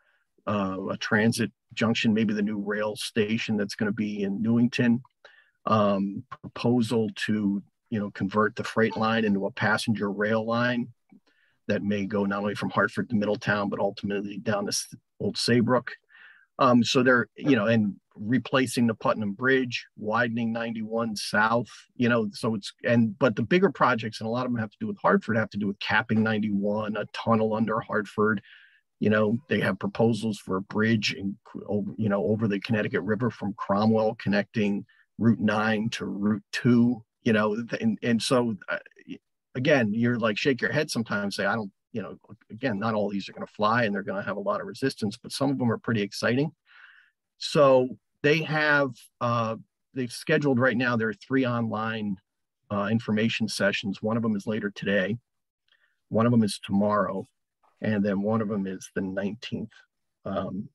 uh, a transit junction, maybe the new rail station that's going to be in Newington. Um, proposal to you know convert the freight line into a passenger rail line that may go not only from Hartford to Middletown but ultimately down to Old Saybrook. Um, so they're you know and replacing the Putnam Bridge, widening 91 south, you know, so it's, and, but the bigger projects, and a lot of them have to do with Hartford, have to do with capping 91, a tunnel under Hartford. You know, they have proposals for a bridge in, you know, over the Connecticut River from Cromwell connecting Route 9 to Route 2, you know, and, and so uh, again, you're like shake your head sometimes, say, I don't, you know, again, not all these are going to fly and they're going to have a lot of resistance, but some of them are pretty exciting. So they have, uh, they've scheduled right now, there are three online uh, information sessions. One of them is later today. One of them is tomorrow. And then one of them is the 19th. Um,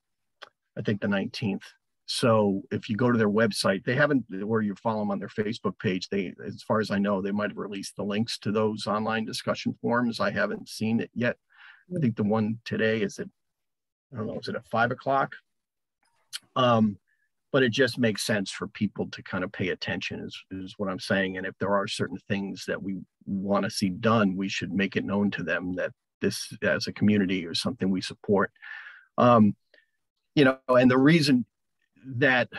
I think the 19th. So if you go to their website, they haven't, or you follow them on their Facebook page, they, as far as I know, they might have released the links to those online discussion forums. I haven't seen it yet. I think the one today is at, I don't know, is it at five o'clock? Um, but it just makes sense for people to kind of pay attention is, is what I'm saying. And if there are certain things that we want to see done, we should make it known to them that this as a community is something we support. Um, you know, and the reason that,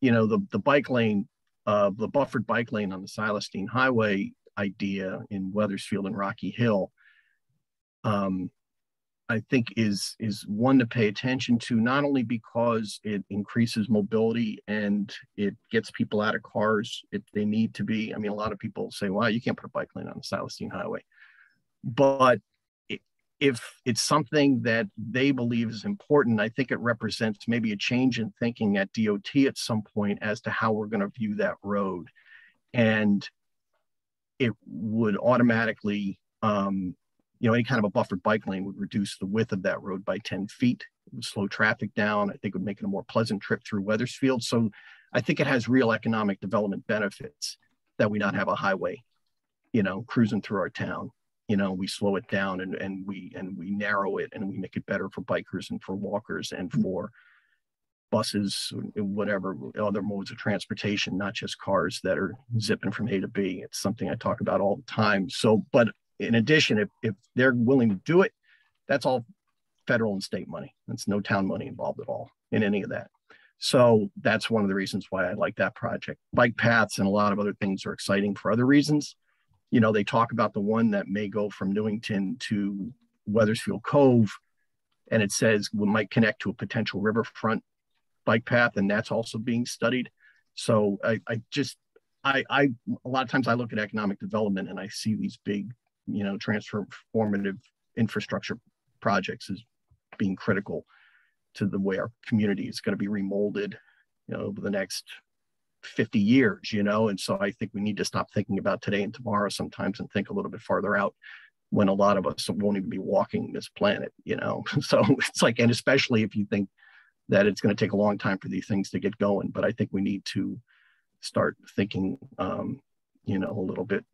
you know, the, the bike lane, uh, the buffered bike lane on the Silas Deane Highway idea in Wethersfield and Rocky Hill, um, I think is is one to pay attention to not only because it increases mobility and it gets people out of cars if they need to be. I mean, a lot of people say, "Wow, you can't put a bike lane on the Silas Deane Highway," but if it's something that they believe is important, I think it represents maybe a change in thinking at DOT at some point as to how we're going to view that road, and it would automatically um, you know, any kind of a buffered bike lane would reduce the width of that road by 10 feet. It would slow traffic down. I think it would make it a more pleasant trip through Wethersfield. So I think it has real economic development benefits that we not have a highway, you know, cruising through our town. You know, we slow it down and, and we and we narrow it and we make it better for bikers and for walkers and hmm. for buses, whatever other modes of transportation, not just cars that are zipping from A to B. It's something I talk about all the time. So, but in addition, if, if they're willing to do it, that's all federal and state money. That's no town money involved at all in any of that. So that's one of the reasons why I like that project. Bike paths and a lot of other things are exciting for other reasons. You know, they talk about the one that may go from Newington to Wethersfield Cove, and it says we might connect to a potential riverfront bike path, and that's also being studied. So I, I just, I, I, a lot of times I look at economic development and I see these big you know, transformative infrastructure projects is being critical to the way our community is going to be remolded, you know, over the next 50 years, you know. And so I think we need to stop thinking about today and tomorrow sometimes and think a little bit farther out when a lot of us won't even be walking this planet, you know. So it's like, and especially if you think that it's going to take a long time for these things to get going. But I think we need to start thinking, um, you know, a little bit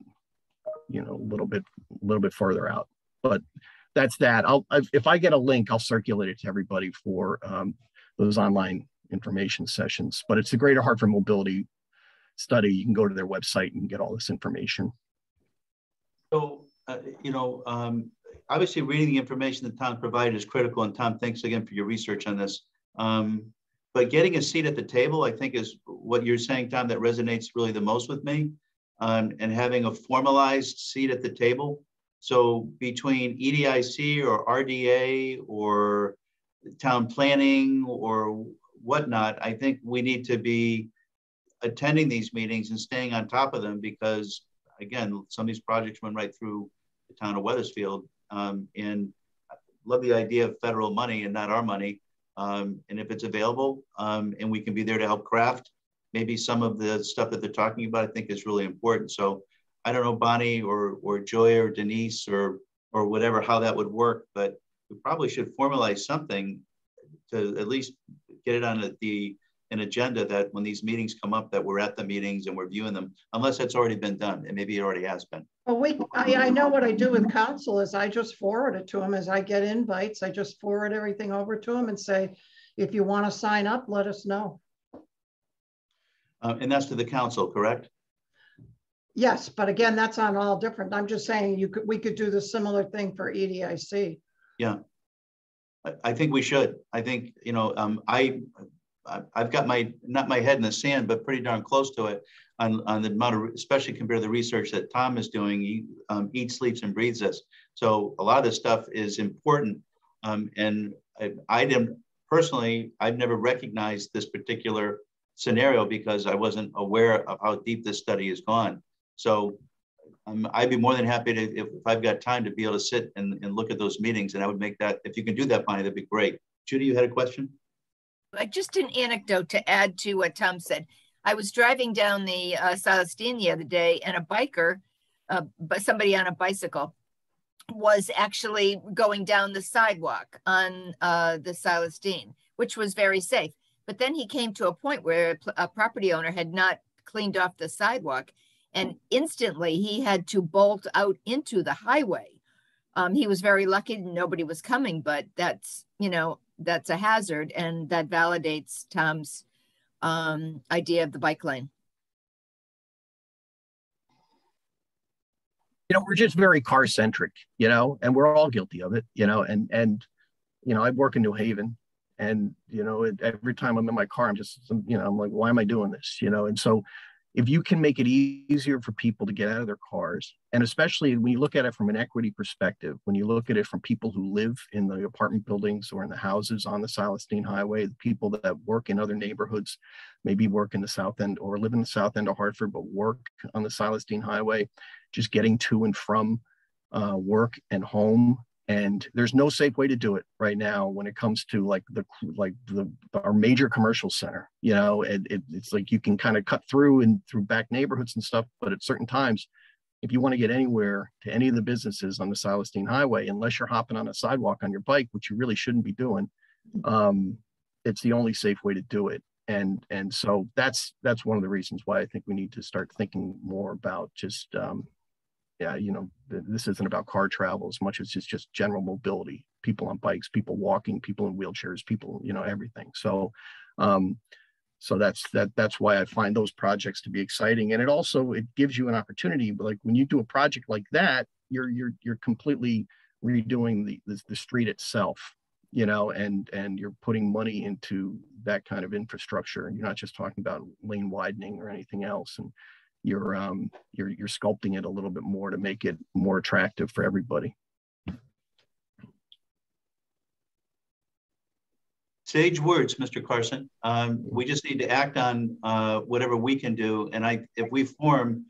you know a little bit a little bit further out. But that's that. I'll if i get a link i'll circulate it to everybody for um, those online information sessions. But it's the greater hartford mobility study. You can go to their website and get all this information. So uh, you know um, obviously reading the information that tom provided is critical. And tom thanks again for your research on this. Um, but getting a seat at the table i think is what you're saying tom that resonates really the most with me and having a formalized seat at the table. So between EDIC or RDA or town planning or whatnot, I think we need to be attending these meetings and staying on top of them because, again, some of these projects run right through the town of Wethersfield. Um, and I love the idea of federal money and not our money. Um, and if it's available um, and we can be there to help craft, maybe some of the stuff that they're talking about, I think is really important. So I don't know, Bonnie or, or Joy or Denise or, or whatever, how that would work, but we probably should formalize something to at least get it on the, an agenda that when these meetings come up, that we're at the meetings and we're viewing them, unless it's already been done, and maybe it already has been. Well, we, I, I know what I do with council is I just forward it to them as I get invites. I just forward everything over to them and say, if you want to sign up, let us know. Uh, and that's to the council, correct? Yes, but again, that's on all different. I'm just saying you could we could do the similar thing for EDIC. Yeah. I, I think we should. I think, you know, um, I I've got my, not my head in the sand, but pretty darn close to it on, on the amount of, especially compared to the research that Tom is doing. He um, eats, sleeps and breathes this. So a lot of this stuff is important. Um, and I, I didn't, personally, I've never recognized this particular scenario because I wasn't aware of how deep this study has gone. So um, I'd be more than happy to, if, if I've got time to be able to sit and, and look at those meetings and I would make that, if you can do that, Bonnie, that'd be great. Judy, you had a question? Like just an anecdote to add to what Tom said. I was driving down the uh, Silas Deane the other day and a biker, uh, somebody on a bicycle was actually going down the sidewalk on uh, the Silas Deane, which was very safe. But then he came to a point where a property owner had not cleaned off the sidewalk and instantly he had to bolt out into the highway. Um, he was very lucky nobody was coming, but that's, you know, that's a hazard and that validates Tom's um, idea of the bike lane. You know, we're just very car centric, you know, and we're all guilty of it, you know, and, and, you know, I work in New Haven and, you know, it, every time I'm in my car, I'm just, you know, I'm like, why am I doing this? You know, and so if you can make it easier for people to get out of their cars, and especially when you look at it from an equity perspective, when you look at it from people who live in the apartment buildings or in the houses on the Silas Deane Highway, the people that work in other neighborhoods, maybe work in the South End or live in the South End of Hartford, but work on the Silas Deane Highway, just getting to and from uh, work and home and there's no safe way to do it right now when it comes to like the like the our major commercial center you know it, it, it's like you can kind of cut through and through back neighborhoods and stuff but at certain times if you want to get anywhere to any of the businesses on the Silas Deane Highway, unless you're hopping on a sidewalk on your bike, which you really shouldn't be doing, um, it's the only safe way to do it. And and so that's that's one of the reasons why I think we need to start thinking more about just um, yeah, you know, this isn't about car travel as much as it's just general mobility, people on bikes, people walking, people in wheelchairs, people, you know, everything. So, um, so that's that that's why I find those projects to be exciting. And it also it gives you an opportunity, like when you do a project like that, you're you're you're completely redoing the the, the street itself, you know, and and you're putting money into that kind of infrastructure. You're not just talking about lane widening or anything else. And you're um, you're you're sculpting it a little bit more to make it more attractive for everybody. Sage words, Mr. Carson. Um, we just need to act on uh, whatever we can do. And I, if we form,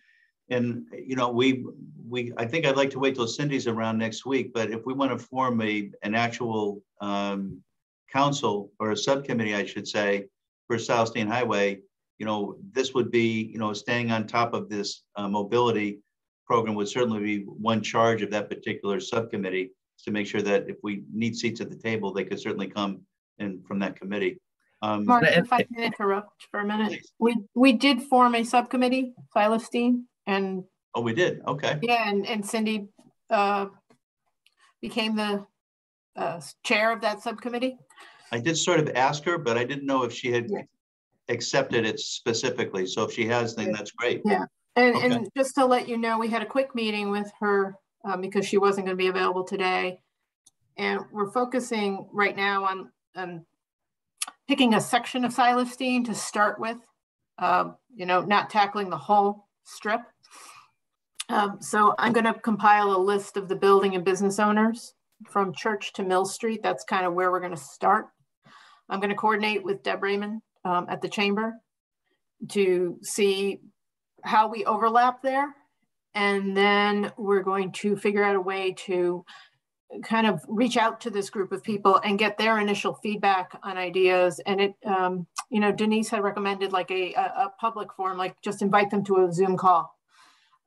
and you know, we, we, I think I'd like to wait till Cindy's around next week. But if we want to form a an actual um, council or a subcommittee, I should say, for Silas Deane Highway, you know, this would be, you know, staying on top of this uh, mobility program would certainly be one charge of that particular subcommittee to make sure that if we need seats at the table, they could certainly come in from that committee. Um, Mark, if I can interrupt for a minute, we we did form a subcommittee, Silas Deane, and oh, we did. Okay. Yeah, and and Cindy uh, became the uh, chair of that subcommittee. I did sort of ask her, but I didn't know if she had yeah accepted it specifically. So if she has, then that's great. Yeah. And, okay. and just to let you know, we had a quick meeting with her um, because she wasn't going to be available today. And we're focusing right now on, on picking a section of Silas Deane to start with, um, you know, not tackling the whole strip. Um, so I'm going to compile a list of the building and business owners from Church to Mill Street. That's kind of where we're going to start. I'm going to coordinate with Deb Raymond um, at the chamber to see how we overlap there. And then we're going to figure out a way to kind of reach out to this group of people and get their initial feedback on ideas. And it, um, you know, Denise had recommended like a, a, public forum, like just invite them to a Zoom call,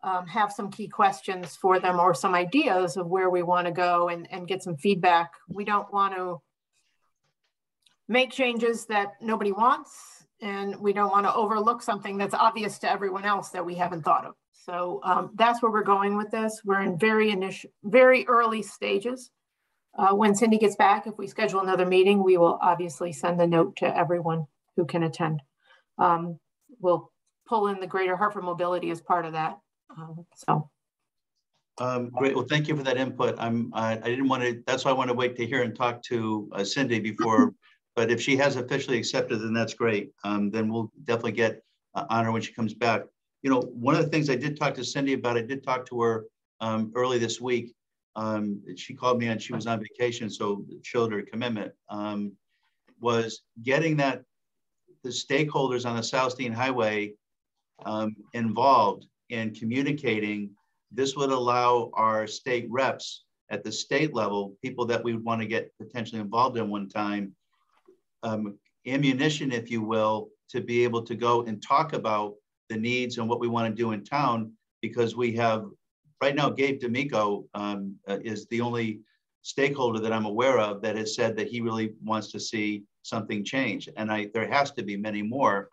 um, have some key questions for them or some ideas of where we want to go and, and get some feedback. We don't want to make changes that nobody wants and we don't want to overlook something that's obvious to everyone else that we haven't thought of. So um, that's where we're going with this. We're in very initial, very early stages. Uh, when Cindy gets back, if we schedule another meeting, we will obviously send a note to everyone who can attend. Um, we'll pull in the Greater Hartford Mobility as part of that. Um, so. Um, great. Well, thank you for that input. I'm. I, I didn't want to. That's why I want to wait to hear and talk to uh, Cindy before but if she has officially accepted, then that's great. Um, then we'll definitely get uh, on her when she comes back. You know, one of the things I did talk to Cindy about, I did talk to her um, early this week. Um, she called me and she was on vacation, so showed her commitment. Um, was getting that the stakeholders on the Silas Deane Highway um, involved in communicating. This would allow our state reps at the state level, people that we would want to get potentially involved in one time, um, ammunition, if you will, to be able to go and talk about the needs and what we want to do in town, because we have right now, Gabe D'Amico um, uh, is the only stakeholder that I'm aware of that has said that he really wants to see something change. And I, there has to be many more,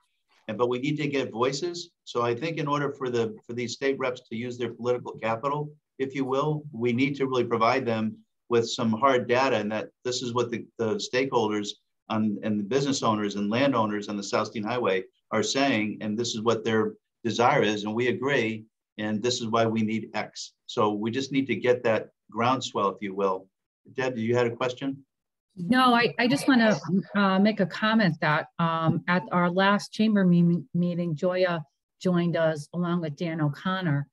and but we need to get voices. So I think in order for the for these state reps to use their political capital, if you will, we need to really provide them with some hard data and that this is what the, the stakeholders on, and the business owners and landowners on the South Highway are saying, and this is what their desire is, and we agree, and this is why we need X. So we just need to get that groundswell, if you will. Deb, you had a question? No, I, I just want to uh, make a comment that um, at our last chamber me meeting, Joya joined us along with Dan O'Connor,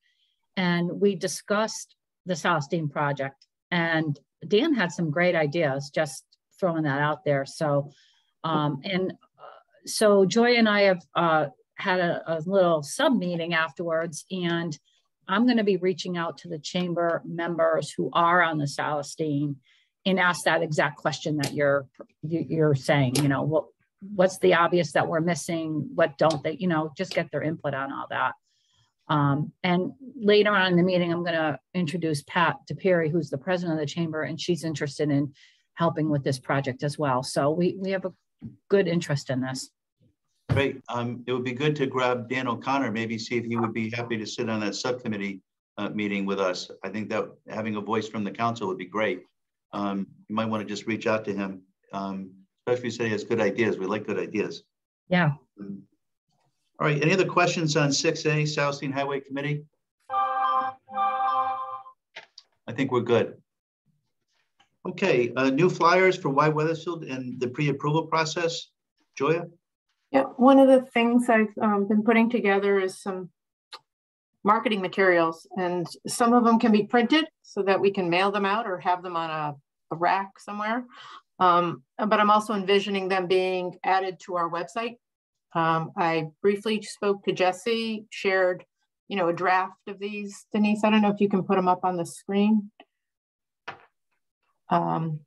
and we discussed the Silas Deane project. And Dan had some great ideas, just throwing that out there. So, um, and uh, so Joy and I have uh, had a, a little sub meeting afterwards, and I'm going to be reaching out to the chamber members who are on the Silas Deane and ask that exact question that you're you're saying. You know, what what's the obvious that we're missing? What don't they? You know, just get their input on all that. Um, and later on in the meeting, I'm going to introduce Pat DePerry, who's the president of the chamber, and she's interested in helping with this project as well. So we, we have a good interest in this. Great. Um, it would be good to grab Dan O'Connor, maybe see if he would be happy to sit on that subcommittee uh, meeting with us. I think that having a voice from the council would be great. Um, you might want to just reach out to him, um, especially if you say he has good ideas. We like good ideas. Yeah. All right, any other questions on 6A, South Highway Committee? I think we're good. Okay, uh, new flyers for Why Wethersfield and the pre-approval process. Joya? Yeah, one of the things I've um, been putting together is some marketing materials and some of them can be printed so that we can mail them out or have them on a, a rack somewhere. Um, but I'm also envisioning them being added to our website um, I briefly spoke to Jesse, shared, you know, a draft of these. Denise, I don't know if you can put them up on the screen. Um,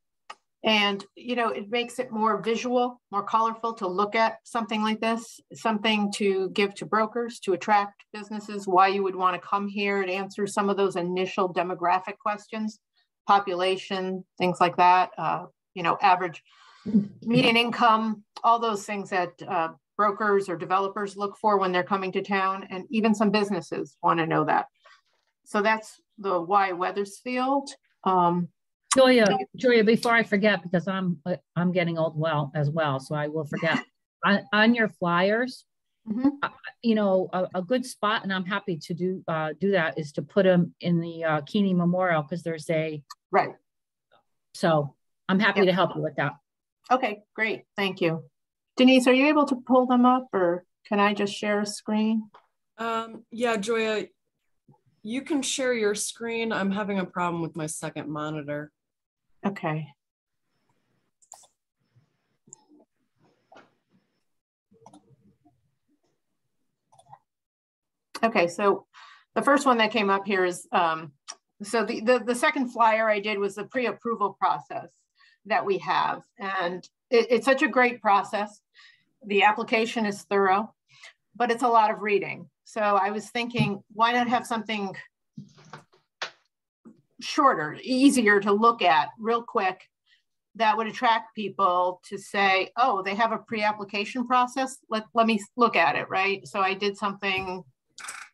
and, you know, it makes it more visual, more colorful to look at something like this, something to give to brokers to attract businesses, why you would want to come here and answer some of those initial demographic questions, population, things like that, uh, you know, average median income, all those things that uh, brokers or developers look for when they're coming to town, and even some businesses want to know that. So that's the why Wethersfield. Um, Julia, Julia, before I forget, because I'm I'm getting old well as well, so I will forget. on, on your flyers, mm -hmm. uh, you know, a, a, good spot, and I'm happy to do uh, do that is to put them in the uh, Keeney Memorial because there's a right. So I'm happy yep. to help you with that. Okay, great, thank you. Denise, are you able to pull them up or can I just share a screen? Um, yeah, Joya, you can share your screen. I'm having a problem with my second monitor. Okay. Okay, so the first one that came up here is, um, so the, the, the second flyer I did was the pre-approval process that we have. And it, it's such a great process. The application is thorough, but it's a lot of reading. So I was thinking, why not have something shorter, easier to look at real quick that would attract people to say, oh, they have a pre-application process. Let, let me look at it, right? So I did something,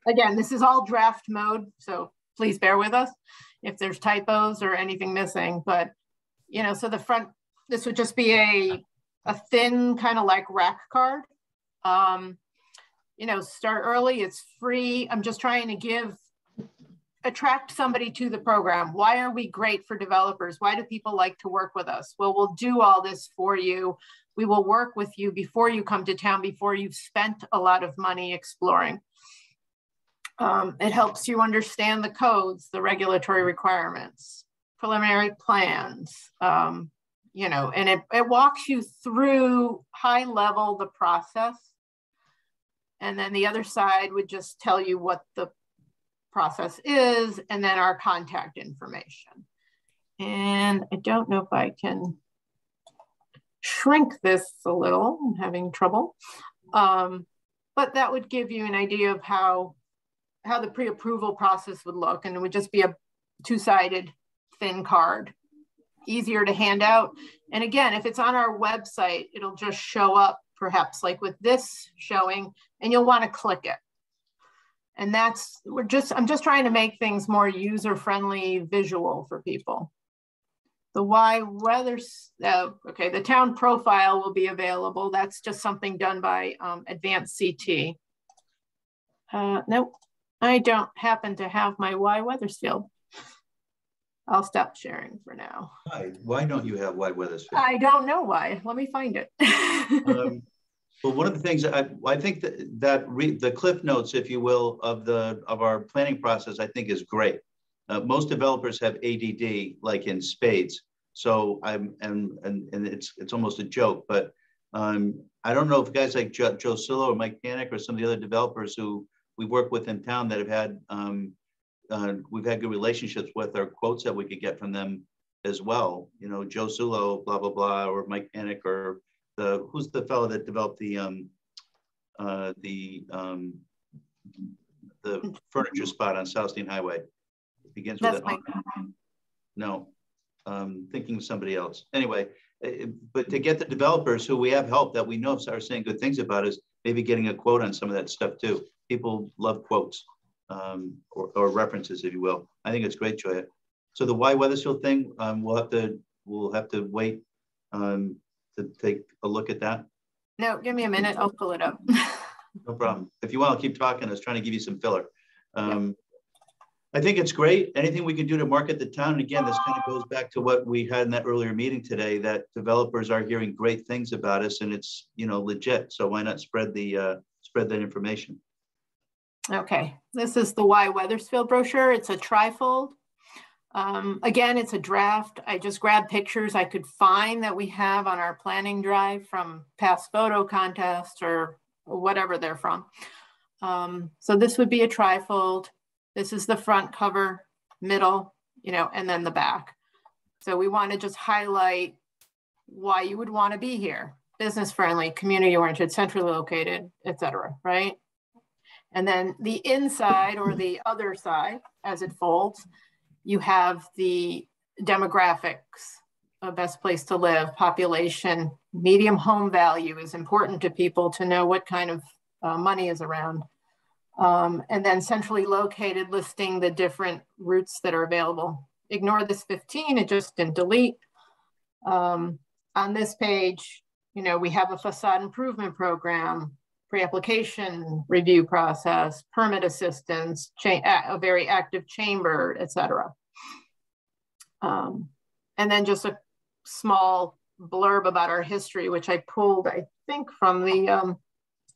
again, this is all draft mode. So please bear with us if there's typos or anything missing, but you know, so the front, this would just be a, a thin kind of like rack card. Um, you know, start early, it's free. I'm just trying to give, attract somebody to the program. Why are we great for developers? Why do people like to work with us? Well, we'll do all this for you. we will work with you before you come to town, before you've spent a lot of money exploring. Um, it helps you understand the codes, the regulatory requirements, preliminary plans, um, you know, and it, it walks you through high level the process. And then the other side would just tell you what the process is and then our contact information. And I don't know if I can shrink this a little. I'm having trouble. Um, but that would give you an idea of how, how the pre-approval process would look. And it would just be a two-sided thin card, easier to hand out. And again, if it's on our website, it'll just show up perhaps like with this showing, and you'll want to click it. And that's, we're just, I'm just trying to make things more user-friendly visual for people. The why weather, uh, okay, the town profile will be available. That's just something done by um, Advanced CT. Uh, nope, I don't happen to have my why Wethersfield. I'll stop sharing for now. Why? Why don't you have why Wethersfield? I don't know why. Let me find it. um, well, one of the things I, I think that, that re, the cliff notes, if you will, of the of our planning process, I think is great. Uh, most developers have ADD like in spades. So I'm and and and it's it's almost a joke, but um, I don't know if guys like Joe, Joe Sillo or Mike Panic or some of the other developers who we work with in town that have had um, uh, we've had good relationships with our quotes that we could get from them as well. You know, Joe Sulo, blah blah blah, or Mike Panic, or the who's the fellow that developed the um, uh, the um, the furniture spot on Silas Deane Highway. It begins with That's an No, um, thinking of somebody else. Anyway, eh, eh, but to get the developers who we have help that we know are saying good things about us, maybe getting a quote on some of that stuff too. People love quotes um, or, or, references, if you will. I think it's great, Joya. So the why Wethersfield thing, um, we'll have to we'll have to wait um, to take a look at that. No, give me a minute. I'll pull it up. no problem. If you want, I'll keep talking. I was trying to give you some filler. Um, I think it's great. Anything we can do to market the town. And again, this kind of goes back to what we had in that earlier meeting today, that developers are hearing great things about us and it's, you know, legit. So why not spread the, uh, spread that information? Okay, this is the Why Wethersfield brochure. It's a trifold. Um, again, it's a draft. I just grabbed pictures I could find that we have on our planning drive from past photo contests or whatever they're from. Um, so this would be a trifold. This is the front cover, middle, you know, and then the back. So we want to just highlight why you would want to be here. Business friendly, community oriented, centrally located, etc. right? And then the inside or the other side, as it folds, you have the demographics, a best place to live, population, medium home value is important to people to know what kind of uh, money is around. Um, and then centrally located listing the different routes that are available. Ignore this 15, it just didn't delete. Um, on this page, you know, we have a facade improvement program, pre-application review process, permit assistance, a very active chamber, et cetera. Um, and then just a small blurb about our history, which I pulled, I think, from the um,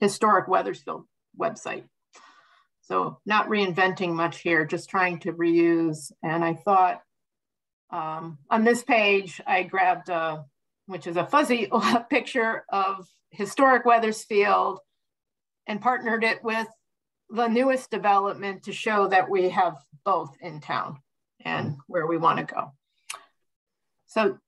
historic Wethersfield website. So not reinventing much here, just trying to reuse. And I thought um, on this page, I grabbed, a, which is a fuzzy picture of historic Wethersfield and partnered it with the newest development to show that we have both in town and where we want to go. So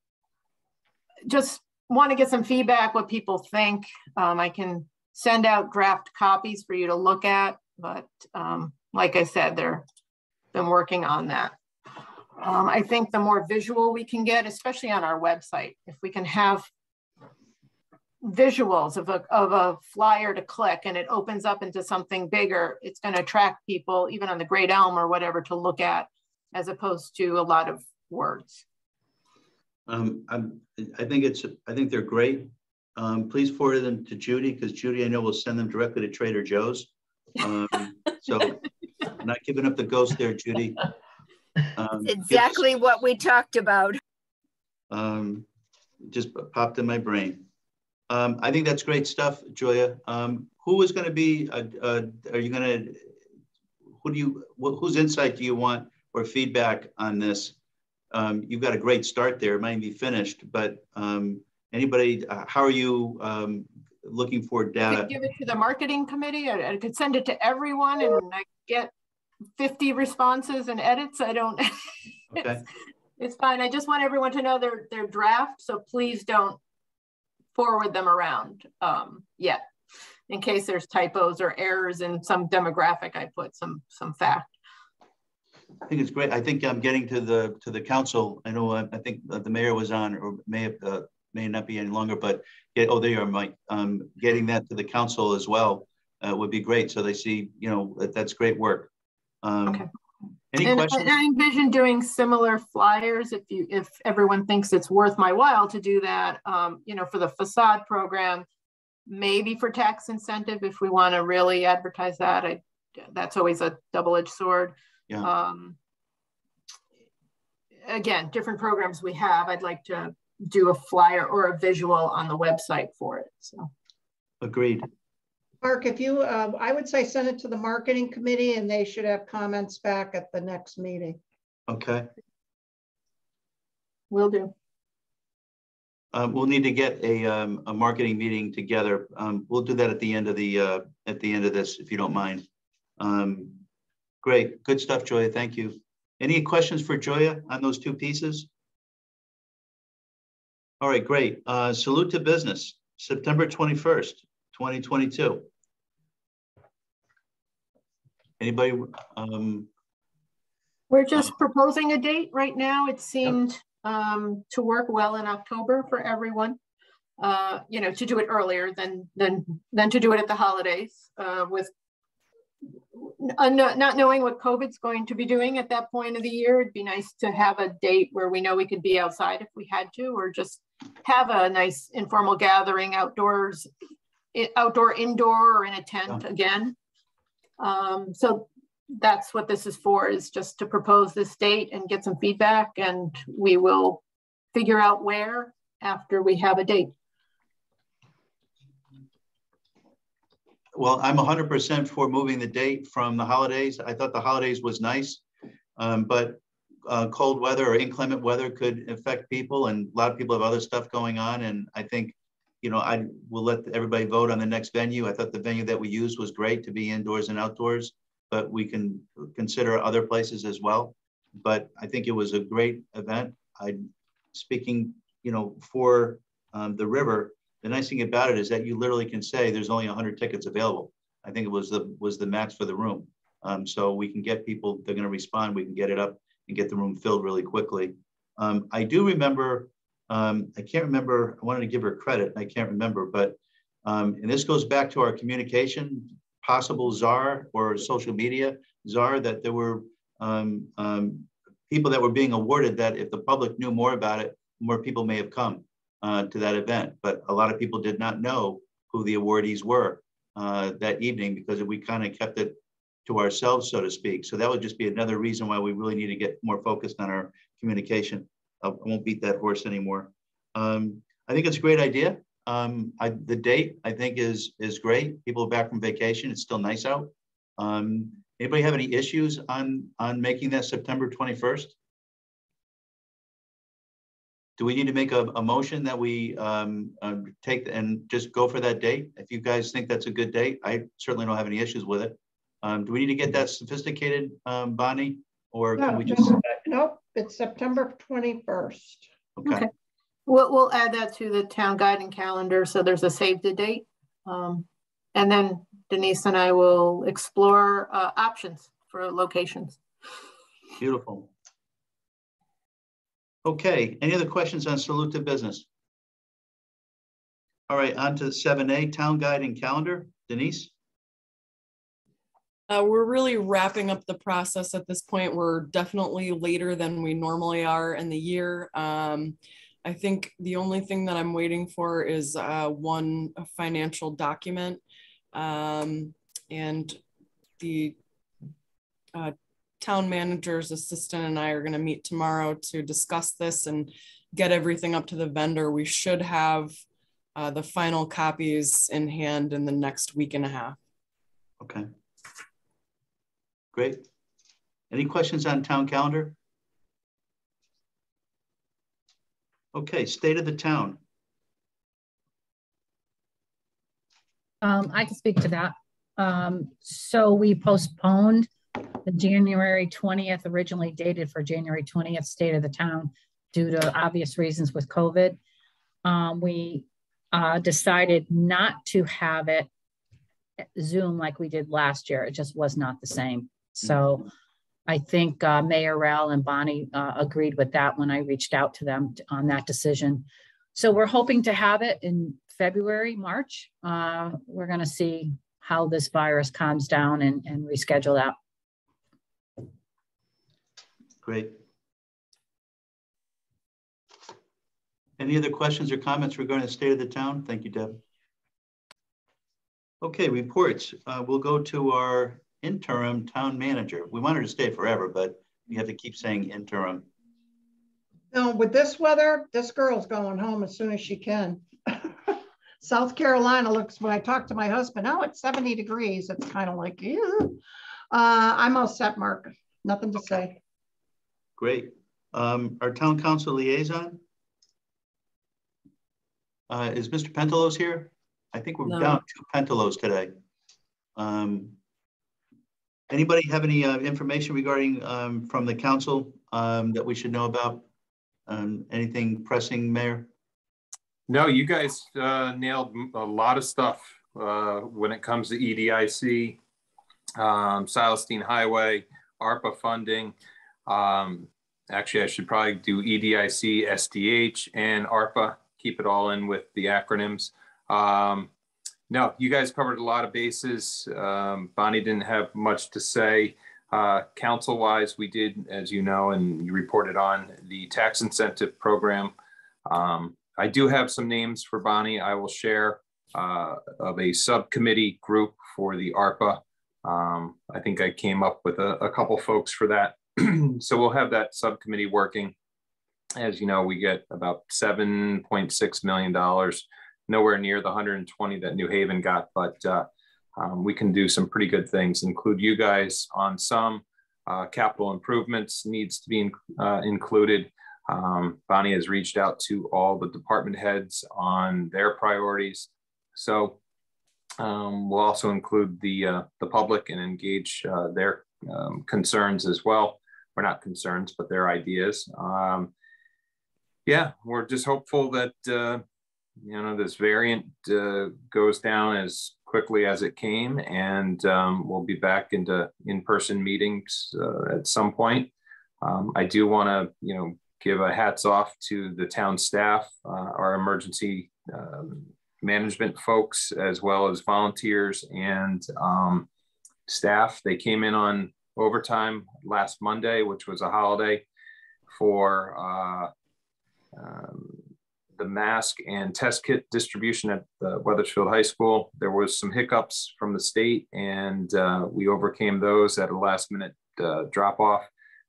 just want to get some feedback, what people think. Um, I can send out draft copies for you to look at. But um, like I said, they're been working on that. Um, I think the more visual we can get, especially on our website, if we can have visuals of a, of a flyer to click and it opens up into something bigger, it's going to attract people, even on the Great Elm or whatever, to look at, as opposed to a lot of words. Um, I'm, I think it's, I think they're great. Um, please forward them to Judy because Judy, I know will send them directly to Trader Joe's. Um, so not giving up the ghost there, Judy. Um, exactly what we talked about. Um, just popped in my brain. Um, I think that's great stuff, Julia. Um, who is going to be? Uh, uh, are you going to? Who do you? Wh whose insight do you want or feedback on this? Um, you've got a great start there. It might be finished, but um, anybody? Uh, how are you um, looking for data? give it to the marketing committee. I, I, could send it to everyone, and I get 50 responses and edits. I don't. okay. It's, it's fine. I just want everyone to know they're they're draft, so please don't forward them around um, yet, in case there's typos or errors in some demographic. I put some some fact. I think it's great. I think I'm getting to the to the council. I know. I, I think the mayor was on, or may have, uh, may not be any longer. But get oh, there you are, Mike. Um, getting that to the council as well uh, would be great, so they see. You know, that, that's great work. Um, okay. Any and, questions? I envision doing similar flyers if you if everyone thinks it's worth my while to do that. Um, you know, for the facade program, maybe for tax incentive if we want to really advertise that. I that's always a double-edged sword. Yeah. Um, again, different programs we have. I'd like to do a flyer or a visual on the website for it. So. Agreed. Mark, if you, uh, I would say send it to the marketing committee and they should have comments back at the next meeting. Okay. Will do. Um, we'll need to get a, um, a marketing meeting together. Um, we'll do that at the end of the uh, at the end of this, if you don't mind. Um, great, good stuff, Joya. Thank you. Any questions for Joya on those two pieces? All right, great. Uh, salute to business, September 21st, 2022. Anybody? Um, We're just proposing a date right now. It seemed um, to work well in October for everyone. Uh, you know, to do it earlier than than than to do it at the holidays uh, with uh, not knowing what COVID's going to be doing at that point of the year. It'd be nice to have a date where we know we could be outside if we had to, or just have a nice informal gathering outdoors, outdoor, indoor, or in a tent yeah. again. Um, so that's what this is for, is just to propose this date and get some feedback and we will figure out where after we have a date. Well, I'm 100% for moving the date from the holidays. I thought the holidays was nice, um, but uh, cold weather or inclement weather could affect people and a lot of people have other stuff going on. And I think, you know, I will let everybody vote on the next venue. I thought the venue that we used was great to be indoors and outdoors but we can consider other places as well. But I think it was a great event. I, speaking, you know, for um, the river, the nice thing about it is that you literally can say there's only 100 tickets available. I think it was the was the max for the room. Um, so we can get people, they're going to respond. We can get it up and get the room filled really quickly. Um, I do remember, um, I can't remember, I wanted to give her credit, I can't remember, but, um, and this goes back to our communication possible czar or social media czar that there were um, um, people that were being awarded that if the public knew more about it, more people may have come uh, to that event. But a lot of people did not know who the awardees were uh, that evening because we kind of kept it to ourselves, so to speak. So that would just be another reason why we really need to get more focused on our communication. I won't beat that horse anymore. Um, I think it's a great idea. Um, I, the date I think is is great. People are back from vacation. It's still nice out. Um, anybody have any issues on on making that September 21st? Do we need to make a, a motion that we um, uh, take and just go for that date? If you guys think that's a good date, I certainly don't have any issues with it. Um, do we need to get that sophisticated, um, Bonnie, or no, can we just? Nope, it's September 21st. Okay. okay. We'll, we'll add that to the town guide and calendar so there's a save the date. Um, and then Denise and I will explore uh, options for locations. Beautiful. Okay, any other questions on salute to business? All right, on to 7A, town guide and calendar. Denise? Uh, we're really wrapping up the process at this point. We're definitely later than we normally are in the year. Um, I think the only thing that I'm waiting for is uh, one financial document. Um, and the uh, town manager's assistant and I are going to meet tomorrow to discuss this and get everything up to the vendor. We should have uh, the final copies in hand in the next week and a half. Okay. Great. Any questions on town calendar? Okay, state of the town. Um, I can speak to that. Um, so we postponed the January 20th, originally dated for January 20th State of the Town due to obvious reasons with COVID. Um, we uh, decided not to have it Zoom like we did last year. It just was not the same. So I think uh, Mayor Rell and Bonnie uh, agreed with that when I reached out to them on that decision. So we're hoping to have it in February, March. Uh, we're going to see how this virus calms down and, and reschedule that. Great. Any other questions or comments regarding the state of the town? Thank you, Deb. Okay, reports. Uh, we'll go to our interim town manager. We want her to stay forever, but we have to keep saying interim. No, with this weather, this girl's going home as soon as she can. South Carolina looks, when I talked to my husband, oh, it's 70 degrees. It's kind of like, yeah. Uh, I'm all set, Mark. Nothing to say. Great. Um, our town council liaison? Uh, is Mr. Pentelos here? I think we're No. down two Pentelos today. Um, anybody have any uh, information regarding um, from the council um, that we should know about? Um, anything pressing, Mayor? No, you guys uh, nailed a lot of stuff uh, when it comes to E EDIC, um, Silas Deane Highway, ARPA funding. Um, actually, I should probably do EDIC, SDH, and ARPA. Keep it all in with the acronyms. Um, no, you guys covered a lot of bases. Um, Bonnie didn't have much to say. Uh, council wise, we did, as you know, and you reported on the tax incentive program. Um, I do have some names for Bonnie. I will share uh, of a subcommittee group for the ARPA. Um, I think I came up with a, a couple folks for that. so we'll have that subcommittee working. As you know, we get about $7.6 million, nowhere near the 120 that New Haven got, but uh, um, we can do some pretty good things, include you guys on some. Uh, capital improvements needs to be in, uh, included. Um, Bonnie has reached out to all the department heads on their priorities. So um, we'll also include the, uh, the public and engage uh, their um, concerns as well. Or not concerns, but their ideas. Um, yeah, we're just hopeful that, uh, you know, this variant uh, goes down as quickly as it came and um, we'll be back into in-person meetings uh, at some point. Um, I do want to, you know, give a hats off to the town staff, uh, our emergency um, management folks, as well as volunteers and um, staff. They came in on overtime last Monday, which was a holiday for uh, um, the mask and test kit distribution at the Wethersfield High School. There was some hiccups from the state and uh, we overcame those at a last minute uh, drop off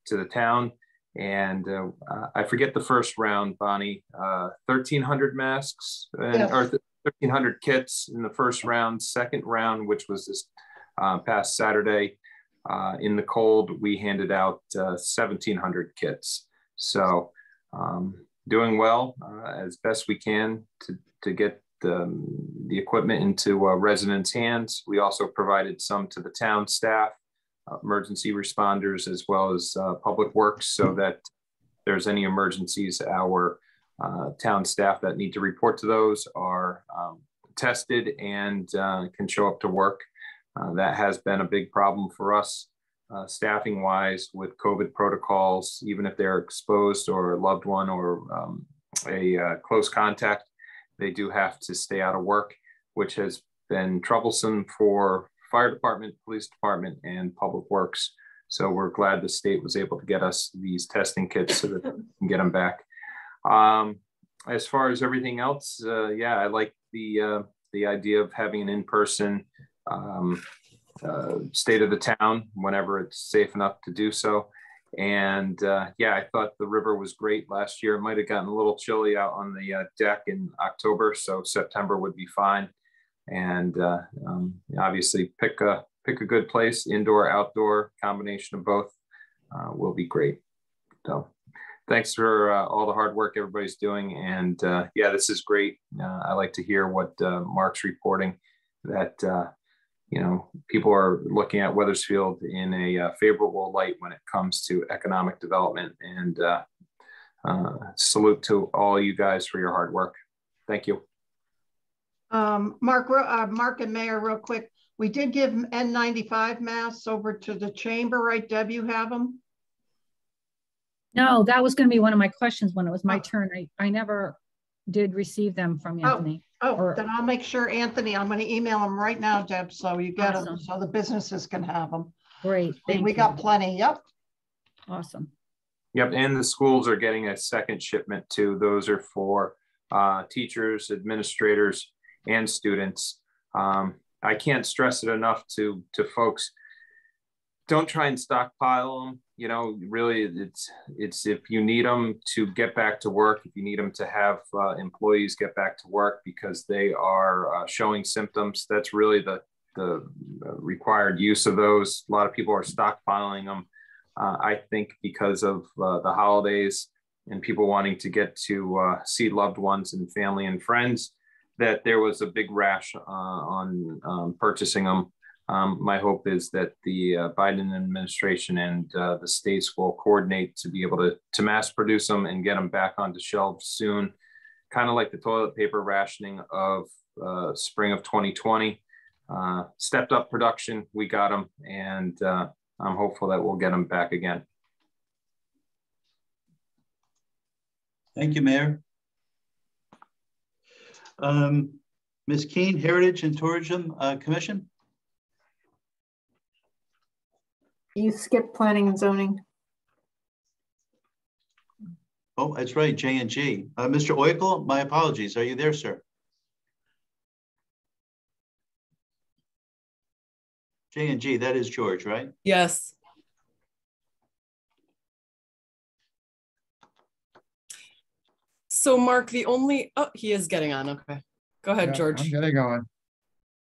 to the town. And uh, I forget the first round, Bonnie, uh, 1,300 masks and, Yes. or 1,300 kits in the first round. Second round, which was this uh, past Saturday uh, in the cold, we handed out uh, 1,700 kits. So um, doing well uh, as best we can to, to get the, the equipment into uh, residents' hands. We also provided some to the town staff emergency responders as well as public works so that there's any emergencies, our uh, town staff that need to report to those are um, tested and uh, can show up to work. Uh, that has been a big problem for us uh, staffing wise with COVID protocols, even if they're exposed or a loved one or um, a uh, close contact, they do have to stay out of work, which has been troublesome for fire department, police department, and public works. So we're glad the state was able to get us these testing kits so that we can get them back. Um, as far as everything else, uh, yeah, I like the uh, the idea of having an in-person um, uh, state of the town whenever it's safe enough to do so. And uh, yeah, I thought the river was great last year. It might have gotten a little chilly out on the uh, deck in October, so September would be fine. And uh, um, obviously, pick a pick a good place, indoor, outdoor, combination of both uh, will be great. So, thanks for uh, all the hard work everybody's doing. And uh, yeah, this is great. I like to hear what Mark's reporting that you know, people are looking at Wethersfield in a uh, favorable light when it comes to economic development. And uh, uh, salute to all you guys for your hard work. Thank you. Um, Mark, uh, Mark and Mayor, real quick. We did give N95 masks over to the chamber, right? Deb, you have them? No, that was going to be one of my questions when it was my oh. turn. I, I never did receive them from oh. Anthony. Oh. Or, then I'll make sure Anthony, I'm going to email him right now, Deb, so you get awesome. them, so the businesses can have them. Great. we you. got plenty. Yep. Awesome. Yep. And the schools are getting a second shipment too. Those are for uh, teachers, administrators, and students. Um, I can't stress it enough to, to folks. Don't try and stockpile them you know, really, it's it's if you need them to get back to work, if you need them to have uh, employees get back to work because they are uh, showing symptoms, that's really the the required use of those. A lot of people are stockpiling them. Uh, I think because of uh, the holidays and people wanting to get to uh, see loved ones and family and friends, that there was a big rash uh, on um, purchasing them. Um, my hope is that the uh, Biden administration and uh, the states will coordinate to be able to, to mass produce them and get them back onto shelves soon, kind of like the toilet paper rationing of uh, spring of 2020. Uh, stepped up production, we got them, and uh, I'm hopeful that we'll get them back again. Thank you, Mayor. Um, Ms. Keene, Heritage and Tourism uh, Commission. You skipped planning and zoning. Oh, that's right, J and G. Uh, Mr. Oikle, my apologies. Are you there, sir? J and G, that is George, right? Yes. So Mark, the only, oh, he is getting on. Okay. Go ahead, yeah, George. I'm getting on.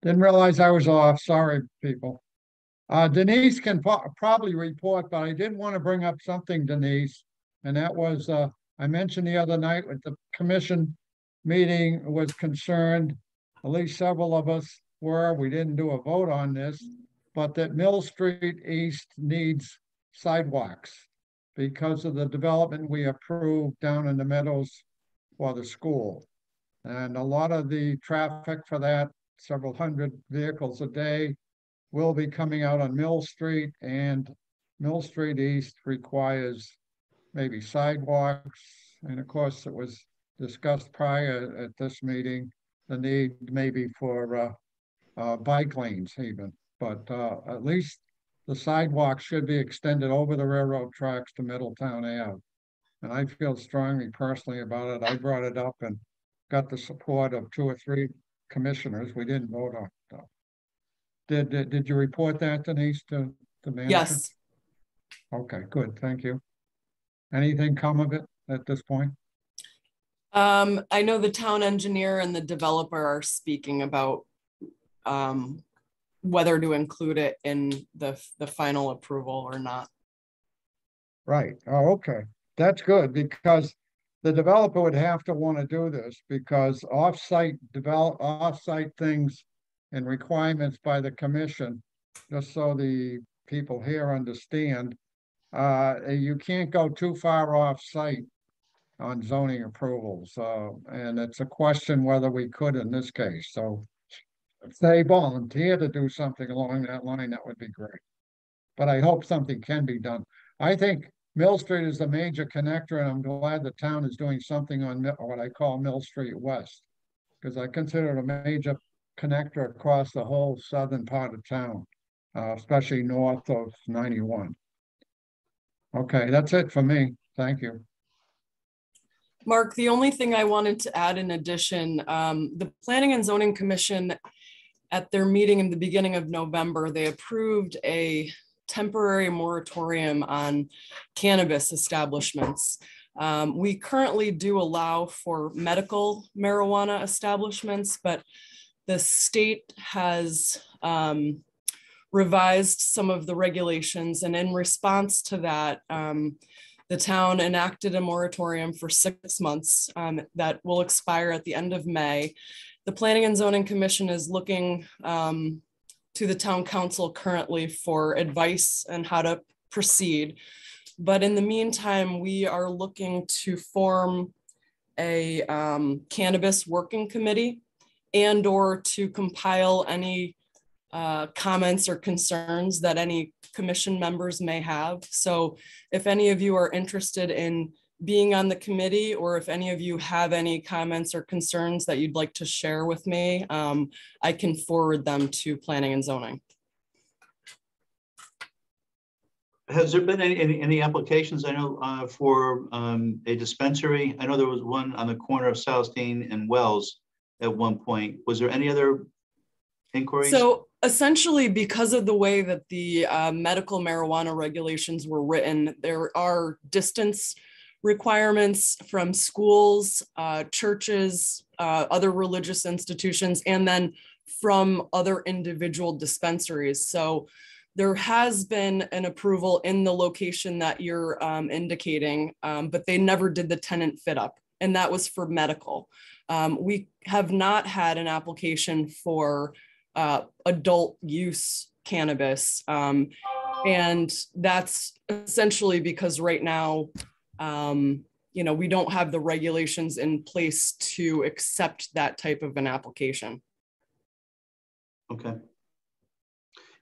Didn't realize I was off. Sorry, people. Uh, Denise can probably report, but I did want to bring up something, Denise, and that was uh, I mentioned the other night with the commission meeting was concerned, at least several of us were, we didn't do a vote on this, but that Mill Street East needs sidewalks because of the development we approved down in the meadows for the school. And a lot of the traffic for that, several hundred vehicles a day, will be coming out on Mill Street and Mill Street East requires maybe sidewalks. And of course, it was discussed prior at this meeting, the need maybe for uh, uh, bike lanes even, but uh, at least the sidewalk should be extended over the railroad tracks to Middletown Ave. And I feel strongly personally about it. I brought it up and got the support of two or three commissioners. We didn't vote on. Did, did, did you report that Denise to the manager? Yes. Okay, good, thank you. Anything come of it at this point? Um, I know the town engineer and the developer are speaking about um, whether to include it in the, the final approval or not. Right, oh, okay, that's good because the developer would have to want to do this because off-site develop off-site things and requirements by the commission, just so the people here understand. Uh, you can't go too far off site on zoning approvals. Uh, and it's a question whether we could in this case. So if they volunteer to do something along that line, that would be great. But I hope something can be done. I think Mill Street is the major connector, and I'm glad the town is doing something on what I call Mill Street West, because I consider it a major connector across the whole southern part of town, uh, especially north of 91. Okay, that's it for me. Thank you. Mark, the only thing I wanted to add in addition, um, the Planning and Zoning Commission at their meeting in the beginning of November, they approved a temporary moratorium on cannabis establishments. Um, we currently do allow for medical marijuana establishments, but the state has um, revised some of the regulations. And in response to that, um, the town enacted a moratorium for six months um, that will expire at the end of May. The Planning and Zoning Commission is looking um, to the town council currently for advice and how to proceed. But in the meantime, we are looking to form a um, cannabis working committee and or to compile any uh, comments or concerns that any commission members may have. So if any of you are interested in being on the committee or if any of you have any comments or concerns that you'd like to share with me, um, I can forward them to planning and zoning. Has there been any, any, any applications, I know, uh, for um, a dispensary? I know there was one on the corner of Silas Deane and Wells at one point. Was there any other inquiries? So essentially, because of the way that the uh, medical marijuana regulations were written, there are distance requirements from schools, uh, churches, uh, other religious institutions, and then from other individual dispensaries. So there has been an approval in the location that you're um, indicating, um, but they never did the tenant fit up, and that was for medical. Um, we have not had an application for uh, adult use cannabis. Um, and that's essentially because right now, um, you know, we don't have the regulations in place to accept that type of an application. Okay.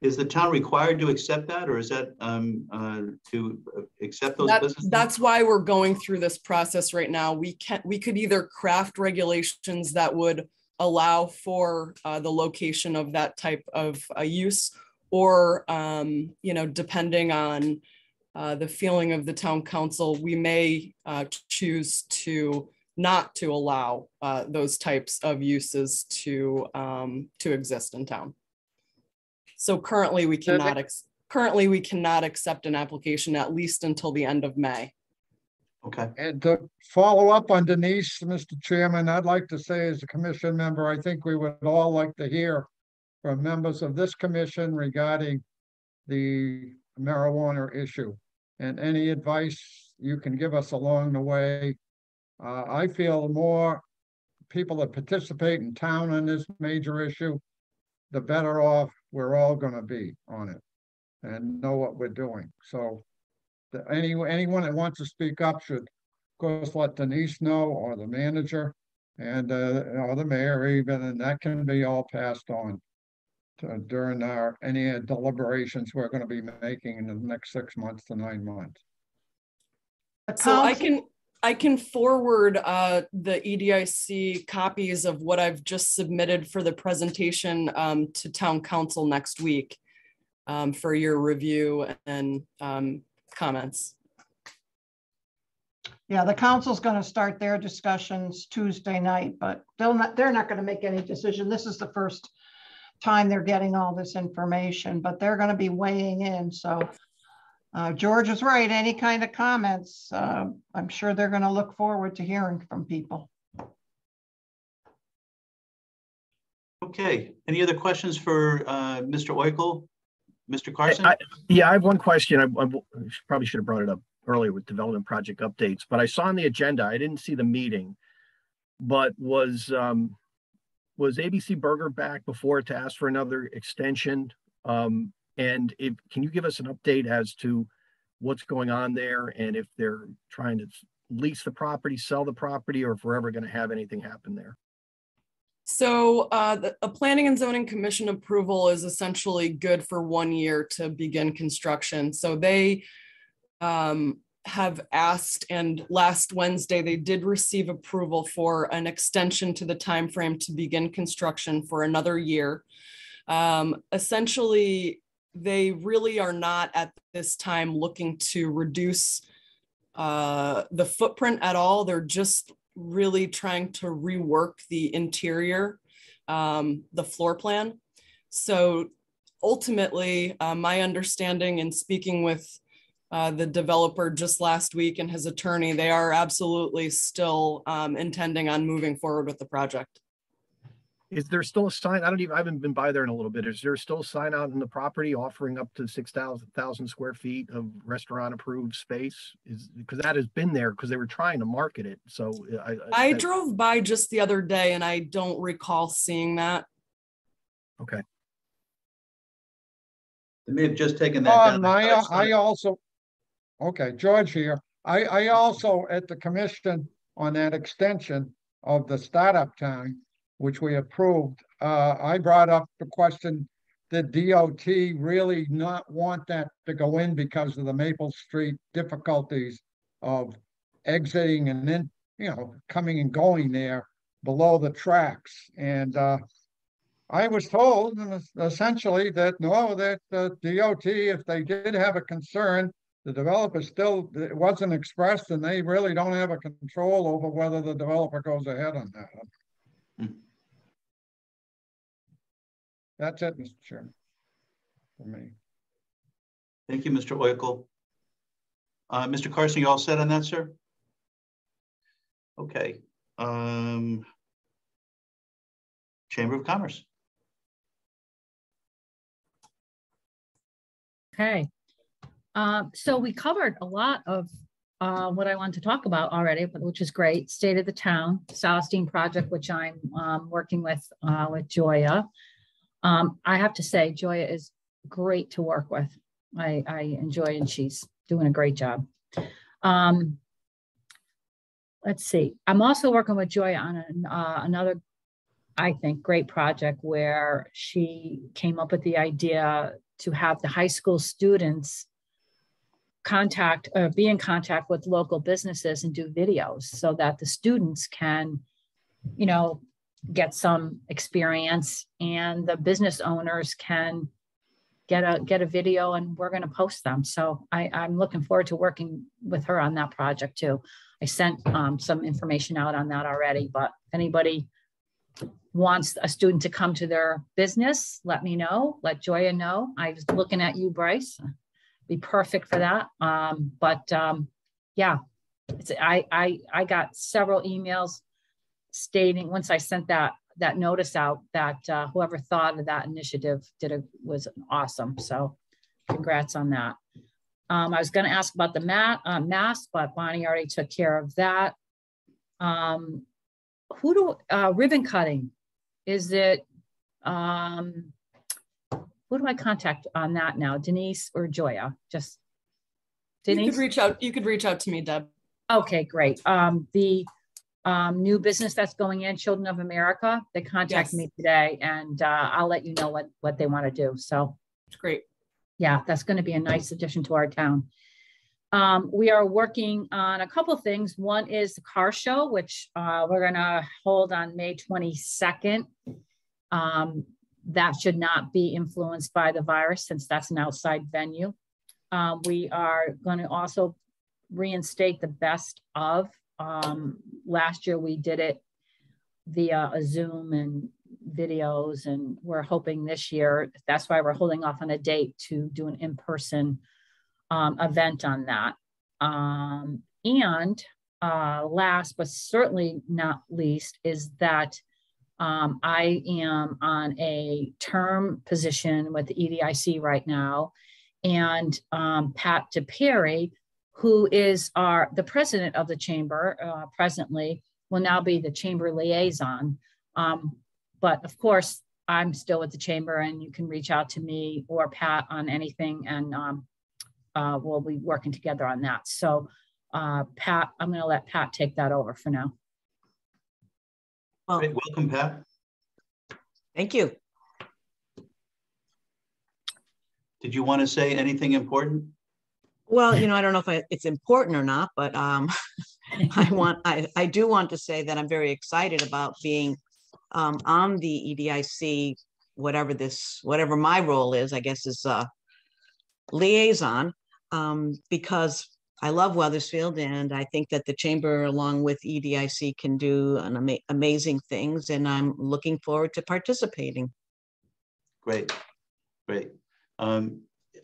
Is the town required to accept that or is that um, uh, to accept those That- businesses? that's why we're going through this process right now. We can, we could either craft regulations that would allow for uh, the location of that type of uh, use or, um, you know, depending on uh, the feeling of the town council, we may uh, choose to not to allow uh, those types of uses to um, to exist in town. So currently, we cannot ex- currently we cannot accept an application at least until the end of May. Okay, And to follow up on Denise, Mr. Chairman, I'd like to say as a commission member, I think we would all like to hear from members of this commission regarding the marijuana issue. And any advice you can give us along the way. Uh, I feel the more people that participate in town on this major issue, the better off we're all gonna be on it and know what we're doing. So the- any, anyone that wants to speak up should, of course, let Denise know or the manager and, uh, or the mayor even, and that can be all passed on to- during our, any deliberations we're gonna be making in the next six months to nine months. So I can, I can forward uh, the EDIC copies of what I've just submitted for the presentation um, to town council next week um, for your review and um, comments. Yeah, the council's gonna start their discussions Tuesday night, but they'll not, they're not gonna make any decision. This is the first time they're getting all this information, but they're gonna be weighing in, so. Uh, George is right, any kind of comments, uh, I'm sure they're gonna look forward to hearing from people. okay. Any other questions for uh, Mr. Oikel? Mr. Carson? I- Yeah, I have one question. I, I probably should have brought it up earlier with development project updates, but I saw on the agenda, I didn't see the meeting. But was, um, was ABC Burger back before to ask for another extension? Um, and if, can you give us an update as to what's going on there and if they're trying to lease the property, sell the property, or if we're ever gonna have anything happen there? So uh, the- a planning and zoning commission approval is essentially good for one year to begin construction. So they um, have asked, and last Wednesday, they did receive approval for an extension to the timeframe to begin construction for another year. Um, Essentially, they really are not at this time looking to reduce uh, the footprint at all. They're just really trying to rework the interior, um, the floor plan. So ultimately, uh, my understanding and speaking with uh, the developer just last week and his attorney, they are absolutely still um, intending on moving forward with the project. Is there still a sign? I don't even, I haven't been by there in a little bit. Is there still a sign out in the property offering up to six thousand, thousand square feet of restaurant approved space? Is, because that has been there because they were trying to market it. So I. I that- drove by just the other day and I don't recall seeing that. Okay. They may have just taken that down. I, I also, okay, George here. I, I also, at the commission on that extension of the startup time, which we approved, uh, I brought up the question, did DOT really not want that to go in because of the Maple Street difficulties of exiting and then, you know, coming and going there below the tracks? And, uh, I was told essentially that no, that the DOT, if they did have a concern, the developer still, it wasn't expressed and they really don't have a control over whether the developer goes ahead on that. Hmm. That's it, Mr. Chairman. For me. Thank you, Mr. Oykel. Uh, Mr. Carson, you all set on that, sir? Okay. Um, Chamber of Commerce. Okay. Um, so we covered a lot of uh, what I want to talk about already, but which is great. State of the Town, Silas Deane Project, which I'm um, working with uh, with Joya. Um, I have to say, Joya is great to work with. I, I enjoy and she's doing a great job. Um, let's see. I'm also working with Joya on an, uh, another, I think, great project where she came up with the idea to have the high school students contact or be in contact with local businesses and do videos so that the students can, you know, get some experience and the business owners can get a get a video and we're going to post them. So I, I'm looking forward to working with her on that project too. I sent um, some information out on that already, but if anybody wants a student to come to their business, let me know, let Joya know. I was looking at you, Bryce. Be perfect for that. Um, but um, yeah, it's, I, I, I got several emails stating, once I sent that, that notice out, that uh, whoever thought of that initiative did a, was awesome. So congrats on that. Um, I was gonna ask about the mat, uh, mask, but Bonnie already took care of that. Um, who do, uh, ribbon cutting? Is it, um, who do I contact on that now? Denise or Joya? Just You Denise? could reach out, you could reach out to me, Deb. Okay, great. Um, the um, new business that's going in, Children of America, they contacted Yes. me today and uh, I'll let you know what, what they want to do. So It's great. yeah, that's going to be a nice addition to our town. Um, we are working on a couple of things. One is the car show, which uh, we're going to hold on May 22nd. Um, that should not be influenced by the virus since that's an outside venue. Um, we are going to also reinstate the best of. Last year we did it via a Zoom and videos, and we're hoping this year, that's why we're holding off on a date to do an in-person um, event on that. Um, and uh, last but certainly not least is that um, I am on a term position with the EDIC right now. And um, Pat DePerry, who is our the president of the chamber uh, presently, will now be the chamber liaison. Um, but of course, I'm still with the chamber, and you can reach out to me or Pat on anything, and um, uh, we'll be working together on that. So, uh, Pat, I'm going to let Pat take that over for now. Well, Welcome, Pat. thank you. Did you want to say anything important? Well, you know, I don't know if I, it's important or not, but um, I want, I, I do want to say that I'm very excited about being um, on the EDIC, whatever this, whatever my role is, I guess is uh, liaison, um, because I love Wethersfield and I think that the chamber along with EDIC can do an ama- amazing things and I'm looking forward to participating. Great. Great. Um,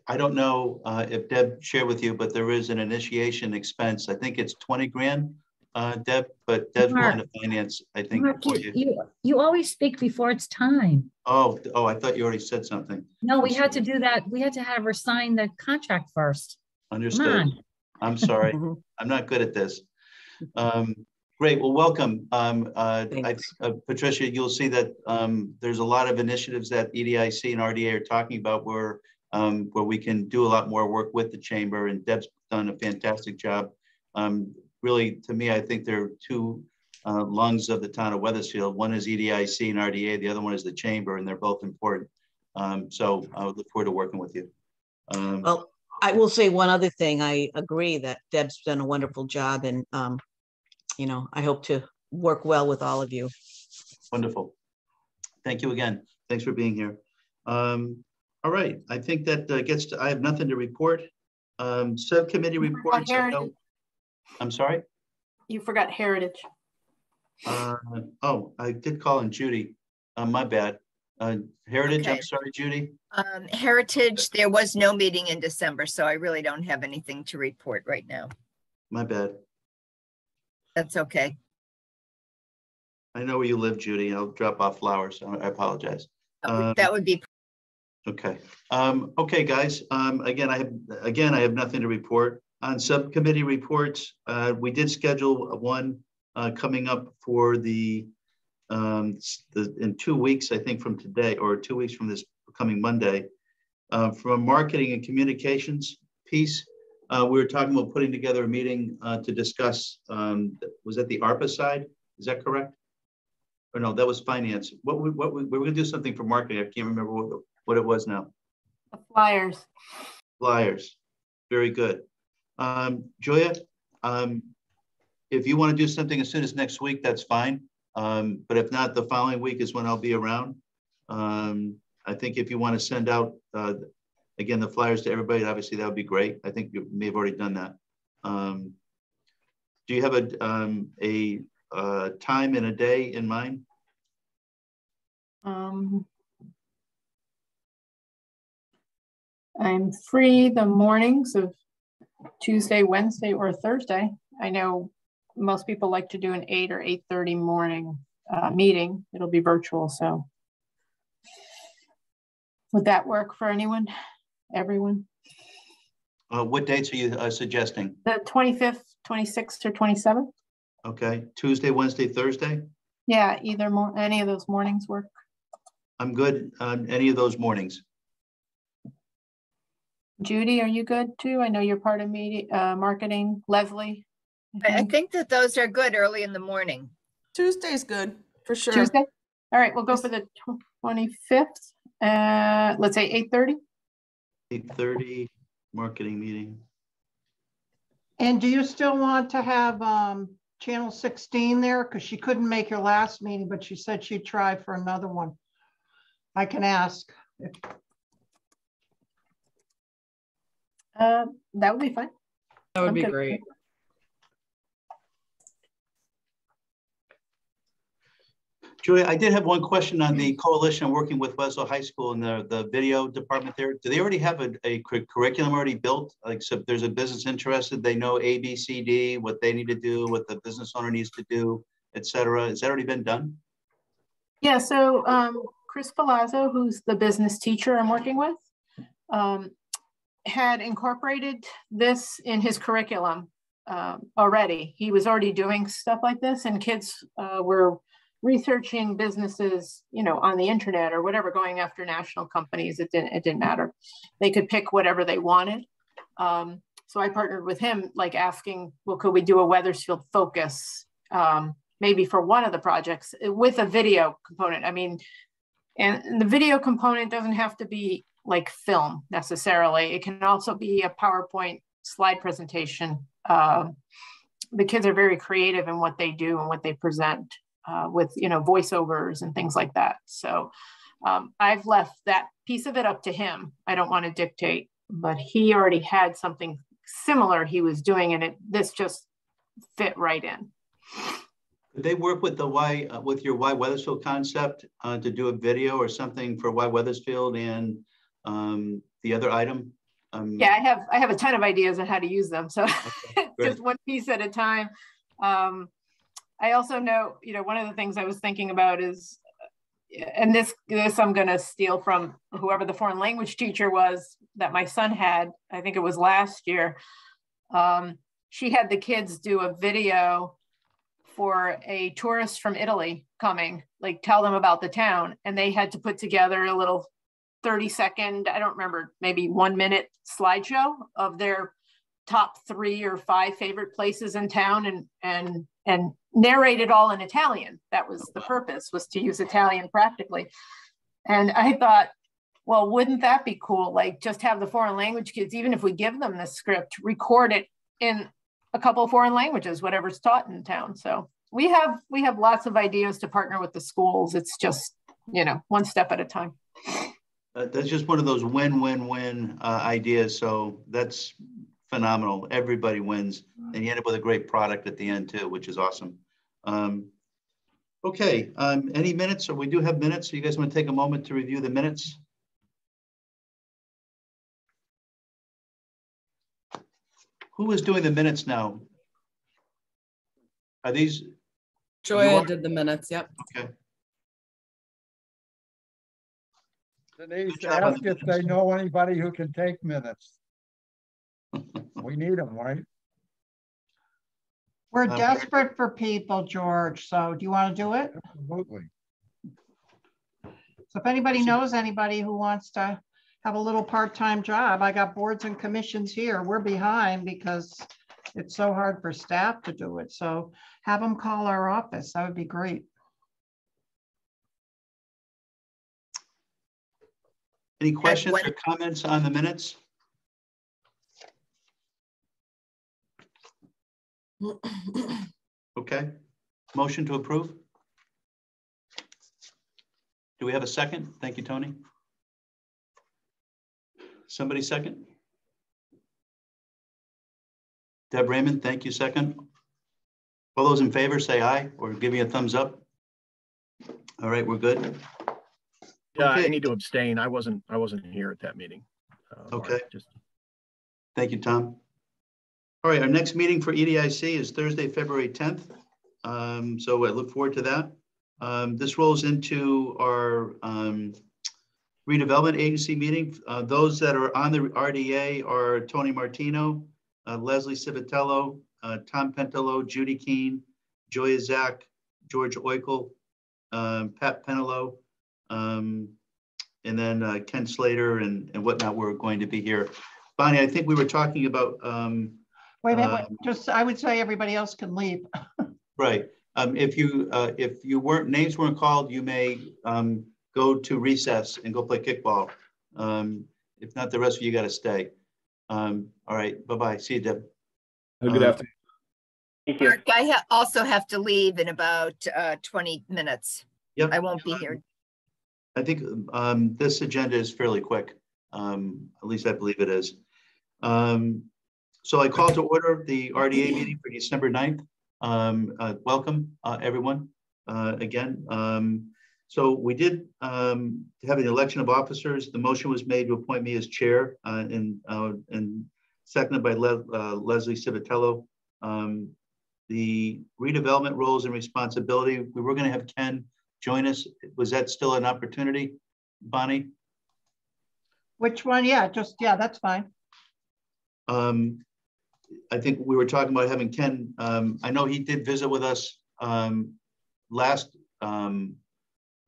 I don't know uh, if Deb shared with you, but there is an initiation expense. I think it's 20 grand, uh, Deb, but Deb's Mark. going to finance, I think. Mark, for you, you. you, you always speak before it's time. Oh, oh, I thought you already said something. No, we had to do that. We had to have her sign the contract first. Understood. I'm sorry. I'm not good at this. Um, great. Well, welcome. Um, uh, I, uh, Patricia, you'll see that um, there's a lot of initiatives that EDIC and RDA are talking about where um, where we can do a lot more work with the chamber. And Deb's done a fantastic job. Um, really, to me, I think there are two uh, lungs of the town of Wethersfield. One is EDIC and RDA. The other one is the chamber, and they're both important. Um, so I would look forward to working with you. Um, Well, I will say one other thing. I agree that Deb's done a wonderful job and, um, you know, I hope to work well with all of you. Wonderful. Thank you again. Thanks for being here. Um, all right, I think that uh, gets to, I have nothing to report. Um, subcommittee reports. No, I'm sorry? You forgot Heritage. Uh, oh, I did call in Judy. Uh, my bad. Uh, Heritage, I'm sorry, Judy. Um, Heritage, there was no meeting in December, so I really don't have anything to report right now. My bad. That's okay. I know where you live, Judy. I'll drop off flowers. I I apologize. That would- Um, That would be, Okay, um, okay, guys, um, again, I have, again, I have nothing to report. On subcommittee reports, uh, we did schedule one, uh, coming up for the, um, the, in two weeks, I think from today, or two weeks from this coming Monday. Uh, from a marketing and communications piece, uh, we were talking about putting together a meeting, uh, to discuss, um, was that the ARPA side? Is that correct? Or no, that was finance. What, we- what, we, we were gonna do something for marketing. I can't remember what, what it was now. The flyers. Flyers. Very good. Um, Julia, um, if you want to do something as soon as next week, that's fine. Um, but if not, the following week is when I'll be around. Um, I think if you want to send out, uh, again, the flyers to everybody, obviously that would be great. I think you may have already done that. Um, do you have a, um, a, uh, time and a day in mind? Um, I'm free the mornings of Tuesday, Wednesday, or Thursday. I know most people like to do an eight or eight thirty morning uh, meeting. It'll be virtual, so. Would that work for anyone? Everyone? Uh, what dates are you uh, suggesting? The twenty-fifth, twenty-sixth, or twenty-seventh? Okay, Tuesday, Wednesday, Thursday? Yeah, either more, any of those mornings work. I'm good on any of those mornings. Judy, are you good too? I know you're part of media, uh, marketing. Leslie? I I think. think that those are good early in the morning. Tuesday's good, for sure. Tuesday? All right, we'll go for the twenty-fifth. Uh, let's say eight thirty. Eight thirty, marketing meeting. And do you still want to have um, channel 16 there? Because she couldn't make your last meeting, but she said she'd try for another one. I can ask. Uh, that would be fine. That would I'm be good. great. Julia, I did have one question on the coalition working with Wesleyan High School and the, the video department there. Do they already have a, a curriculum already built? Like, so if there's a business interested, they know A, B, C, D, what they need to do, what the business owner needs to do, et cetera. Has that already been done? Yeah, so um, Chris Palazzo, who's the business teacher I'm working with, um, had incorporated this in his curriculum um, already. He was already doing stuff like this, and kids uh, were researching businesses, you know, on the internet or whatever, going after national companies. It didn't. It didn't matter. They could pick whatever they wanted. Um, so I partnered with him, like asking, well, could we do a Wethersfield focus? Um, maybe for one of the projects uh, with a video component. I mean, and the video component doesn't have to be like film necessarily. It can also be a PowerPoint slide presentation. Um, the kids are very creative in what they do and what they present uh, with, you know, voiceovers and things like that. So um, I've left that piece of it up to him. I don't want to dictate, but he already had something similar he was doing, and it this just fit right in. Did they work with the Y, uh, with your Why Wethersfield concept uh, to do a video or something for Why Wethersfield and um, the other item? Um, Yeah, I have, I have a ton of ideas on how to use them. So great. just one piece at a time. Um, I also know, you know, one of the things I was thinking about is, and this, this I'm gonna steal from whoever the foreign language teacher was that my son had, I think it was last year. Um, she had the kids do a video for a tourist from Italy coming, like tell them about the town. And they had to put together a little 30 second, I don't remember, maybe one minute slideshow of their top three or five favorite places in town and and and narrate it all in Italian. That was the purpose, was to use Italian practically. And I thought, well, wouldn't that be cool? Like just have the foreign language kids, even if we give them the script, record it in a couple of foreign languages, whatever's taught in town. So we have we have lots of ideas to partner with the schools. It's just, you know, one step at a time. Uh, that's just one of those win-win-win uh, ideas. So that's phenomenal. Everybody wins, and you end up with a great product at the end too, which is awesome. Um, okay, um, any minutes? So we do have minutes. So you guys want to take a moment to review the minutes? Who is doing the minutes now? Are these? Joya did the minutes, yep. Okay. Denise, job ask if they know anybody who can take minutes. We need them, right? We're Um, desperate for people, George. So do you want to do it? Absolutely. So if anybody knows anybody who wants to have a little part-time job, I got boards and commissions here. We're behind because it's so hard for staff to do it. So have them call our office. That would be great. Any questions or comments on the minutes? Okay, motion to approve? Do we have a second? Thank you, Tony. Somebody second? Deb Raymond, thank you, second. All those in favor, say aye or give me a thumbs up. All right, we're good. Yeah, I need to abstain. I wasn't, I wasn't here at that meeting. Uh, Mark, Okay. Just Thank you, Tom. All right, our next meeting for EDIC is Thursday, February 10th. Um, So I look forward to that. Um, This rolls into our um, redevelopment agency meeting. Uh, Those that are on the RDA are Tony Martino, uh, Leslie Civitello, uh, Tom Pentello, Judy Keene, Joya Zach, George Oikel, um, Pat Penelo, um, and then uh, Ken Slater and and whatnot. We're going to be here. Bonnie, I think we were talking about, um, Wait a minute, wait, Um, just, I would say everybody else can leave. right, um, if you, uh, if you weren't, names weren't called, you may, um, go to recess and go play kickball. Um, if not, the rest of you gotta stay. Um, all right, bye-bye, see you, Deb. Have a good Uh, afternoon. Thank you. Mark, I ha- also have to leave in about uh, 20 minutes. Yep. I won't be here. I think, um, this agenda is fairly quick. Um, at least I believe it is. Um, so I call to order the RDA meeting for December 9th. Um, uh, welcome, uh, everyone, uh, again. Um, so we did, um, have an election of officers. The motion was made to appoint me as chair, uh, and, uh, and seconded by Le- uh, Leslie Civitello. The redevelopment roles and responsibility, we were gonna have Ken join us. Was that still an opportunity, Bonnie? Which one? Yeah, just, yeah, that's fine. Um, I think we were talking about having Ken, um, I know he did visit with us, um, last, um,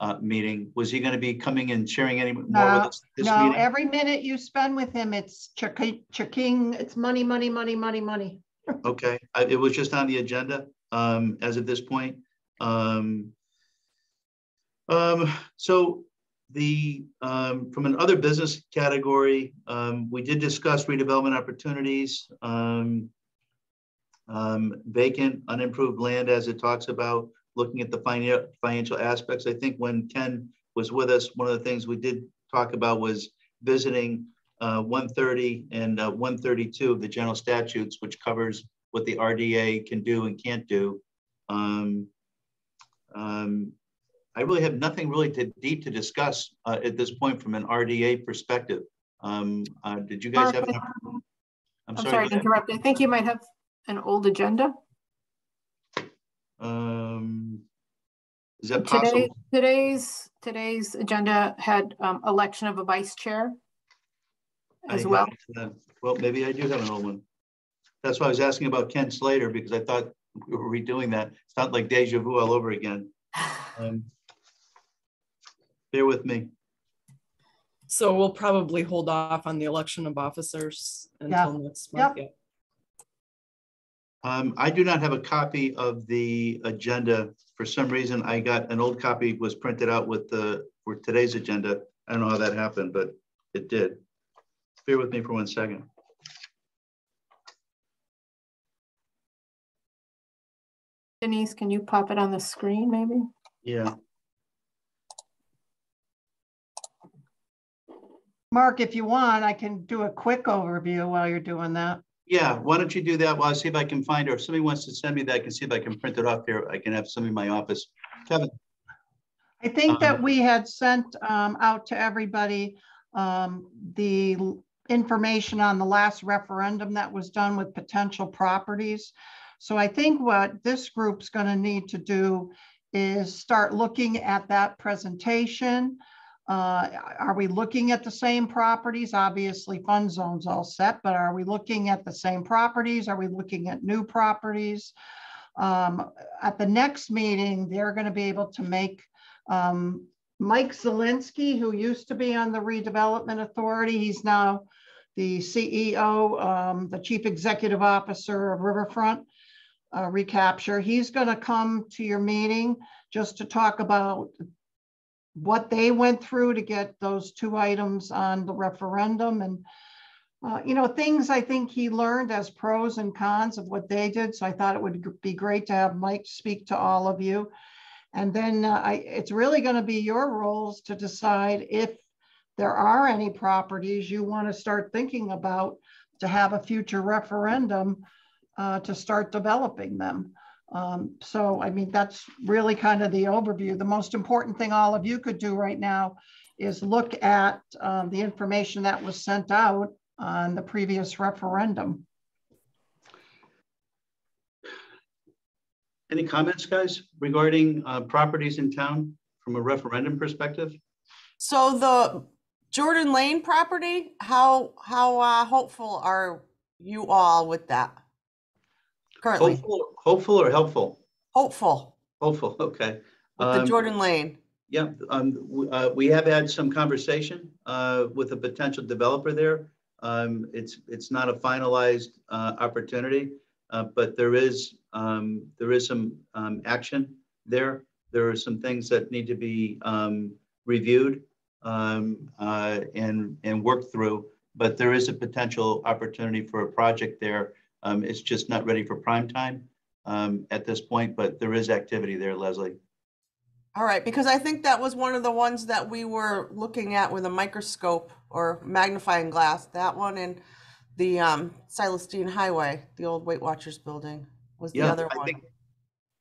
uh, meeting. Was he gonna be coming and sharing any more with us this No, meeting? every minute you spend with him, it's checking, checking, it's money, money, money, money, money. Okay, I- it was just on the agenda, um, as of this point. Um, um, so the, um, from an other business category, um, we did discuss redevelopment opportunities. Um, um, vacant, unimproved land as it talks about, looking at the finan- financial aspects. I think when Ken was with us, one of the things we did talk about was visiting uh, 130 and uh, 132 of the general statutes, which covers what the RDA can do and can't do. Um, um, I really have nothing really to deep to discuss uh, at this point from an RDA perspective. Um, uh, did you guys have? An- I'm go sorry to interrupt. I think you might have an old agenda. Um, is that Today, possible? today's, today's agenda had um, election of a vice chair as I well. haven't, uh, Well, maybe I do have an old one. That's why I was asking about Ken Slater because I thought we were redoing that. It's not like deja vu all over again. Um, Bear with me. So we'll probably hold off on the election of officers Yeah. until next month. yeah. Um, I do not have a copy of the agenda. For some reason, I got an old copy was printed out with the, for today's agenda. I don't know how that happened, but it did. Bear with me for one second. Denise, can you pop it on the screen maybe? Yeah, Mark, if you want, I can do a quick overview while you're doing that. yeah. Why don't you do that while I see if I can find it, or if somebody wants to send me that, I can see if I can print it off here. I can have some in my office. Kevin, I think that Um, we had sent um, out to everybody um, the information on the last referendum that was done with potential properties. So I think what this group's going to need to do is start looking at that presentation. Uh, Are we looking at the same properties? Obviously, fund zones all set, but are we looking at the same properties? Are we looking at new properties? Um, At the next meeting, they're going to be able to make um, Mike Zelinski, who used to be on the redevelopment authority, he's now the CEO, um, the chief executive officer of Riverfront uh, Recapture. He's going to come to your meeting just to talk about what they went through to get those two items on the referendum and uh, you know, things I think he learned as pros and cons of what they did. So I thought it would be great to have Mike speak to all of you. And then uh, I, it's really going to be your roles to decide if there are any properties you want to start thinking about to have a future referendum uh, to start developing them. Um, so, I mean, that's really kind of the overview. The most important thing all of you could do right now is look at um, the information that was sent out on the previous referendum. any comments, guys, regarding uh, properties in town from a referendum perspective? So the Jordan Lane property, how, how uh, hopeful are you all with that? Currently, Hopeful, hopeful or helpful? hopeful Hopeful, okay. with the Um, Jordan Lane. Yeah, um, w- uh, we have had some conversation, uh, with a potential developer there. Um, it's, it's not a finalized, uh, opportunity, uh, but there is, um, there is some, um, action there. There are some things that need to be, um, reviewed, um, uh, and, and worked through. But there is a potential opportunity for a project there. Um, it's just not ready for prime time, um, at this point, but there is activity there, Leslie. All right, because I think that was one of the ones that we were looking at with a microscope or magnifying glass. That one and the um, Silas Deane Highway, the old Weight Watchers building, was the Yeah, other I one. think-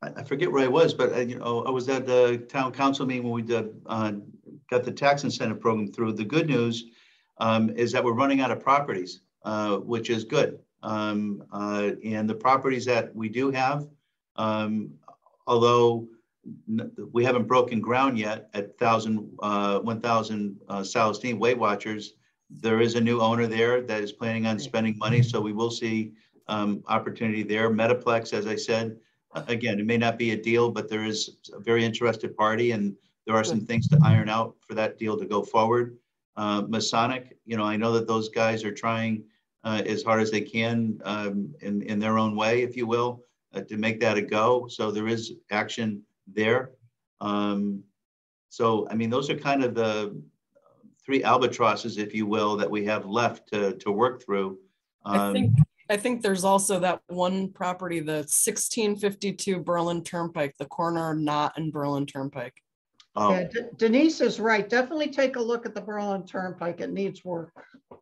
I, I forget where I was, but I, you know, I was at the town council meeting when we did, uh, got the tax incentive program through. The good news um, is that we're running out of properties, uh, which is good. Um, uh, and the properties that we do have, um, although we haven't broken ground yet at thousand, uh, one thousand, uh, Silas Deane Weight Watchers, there is a new owner there that is planning on spending money, so we will see, um, opportunity there. Metaplex, as I said, again, it may not be a deal, but there is a very interested party and there are some things to iron out for that deal to go forward. Uh, Masonic, you know, I know that those guys are trying uh, as hard as they can um, in, in their own way, if you will, uh, to make that a go. So there is action there. Um, so, I mean, those are kind of the three albatrosses, if you will, that we have left to, to work through. I Um, think, I think there's also that one property, the sixteen fifty-two Berlin Turnpike, the corner not in Berlin Turnpike. Oh, Yeah, De- Denise is right. Definitely take a look at the Berlin Turnpike. It needs work.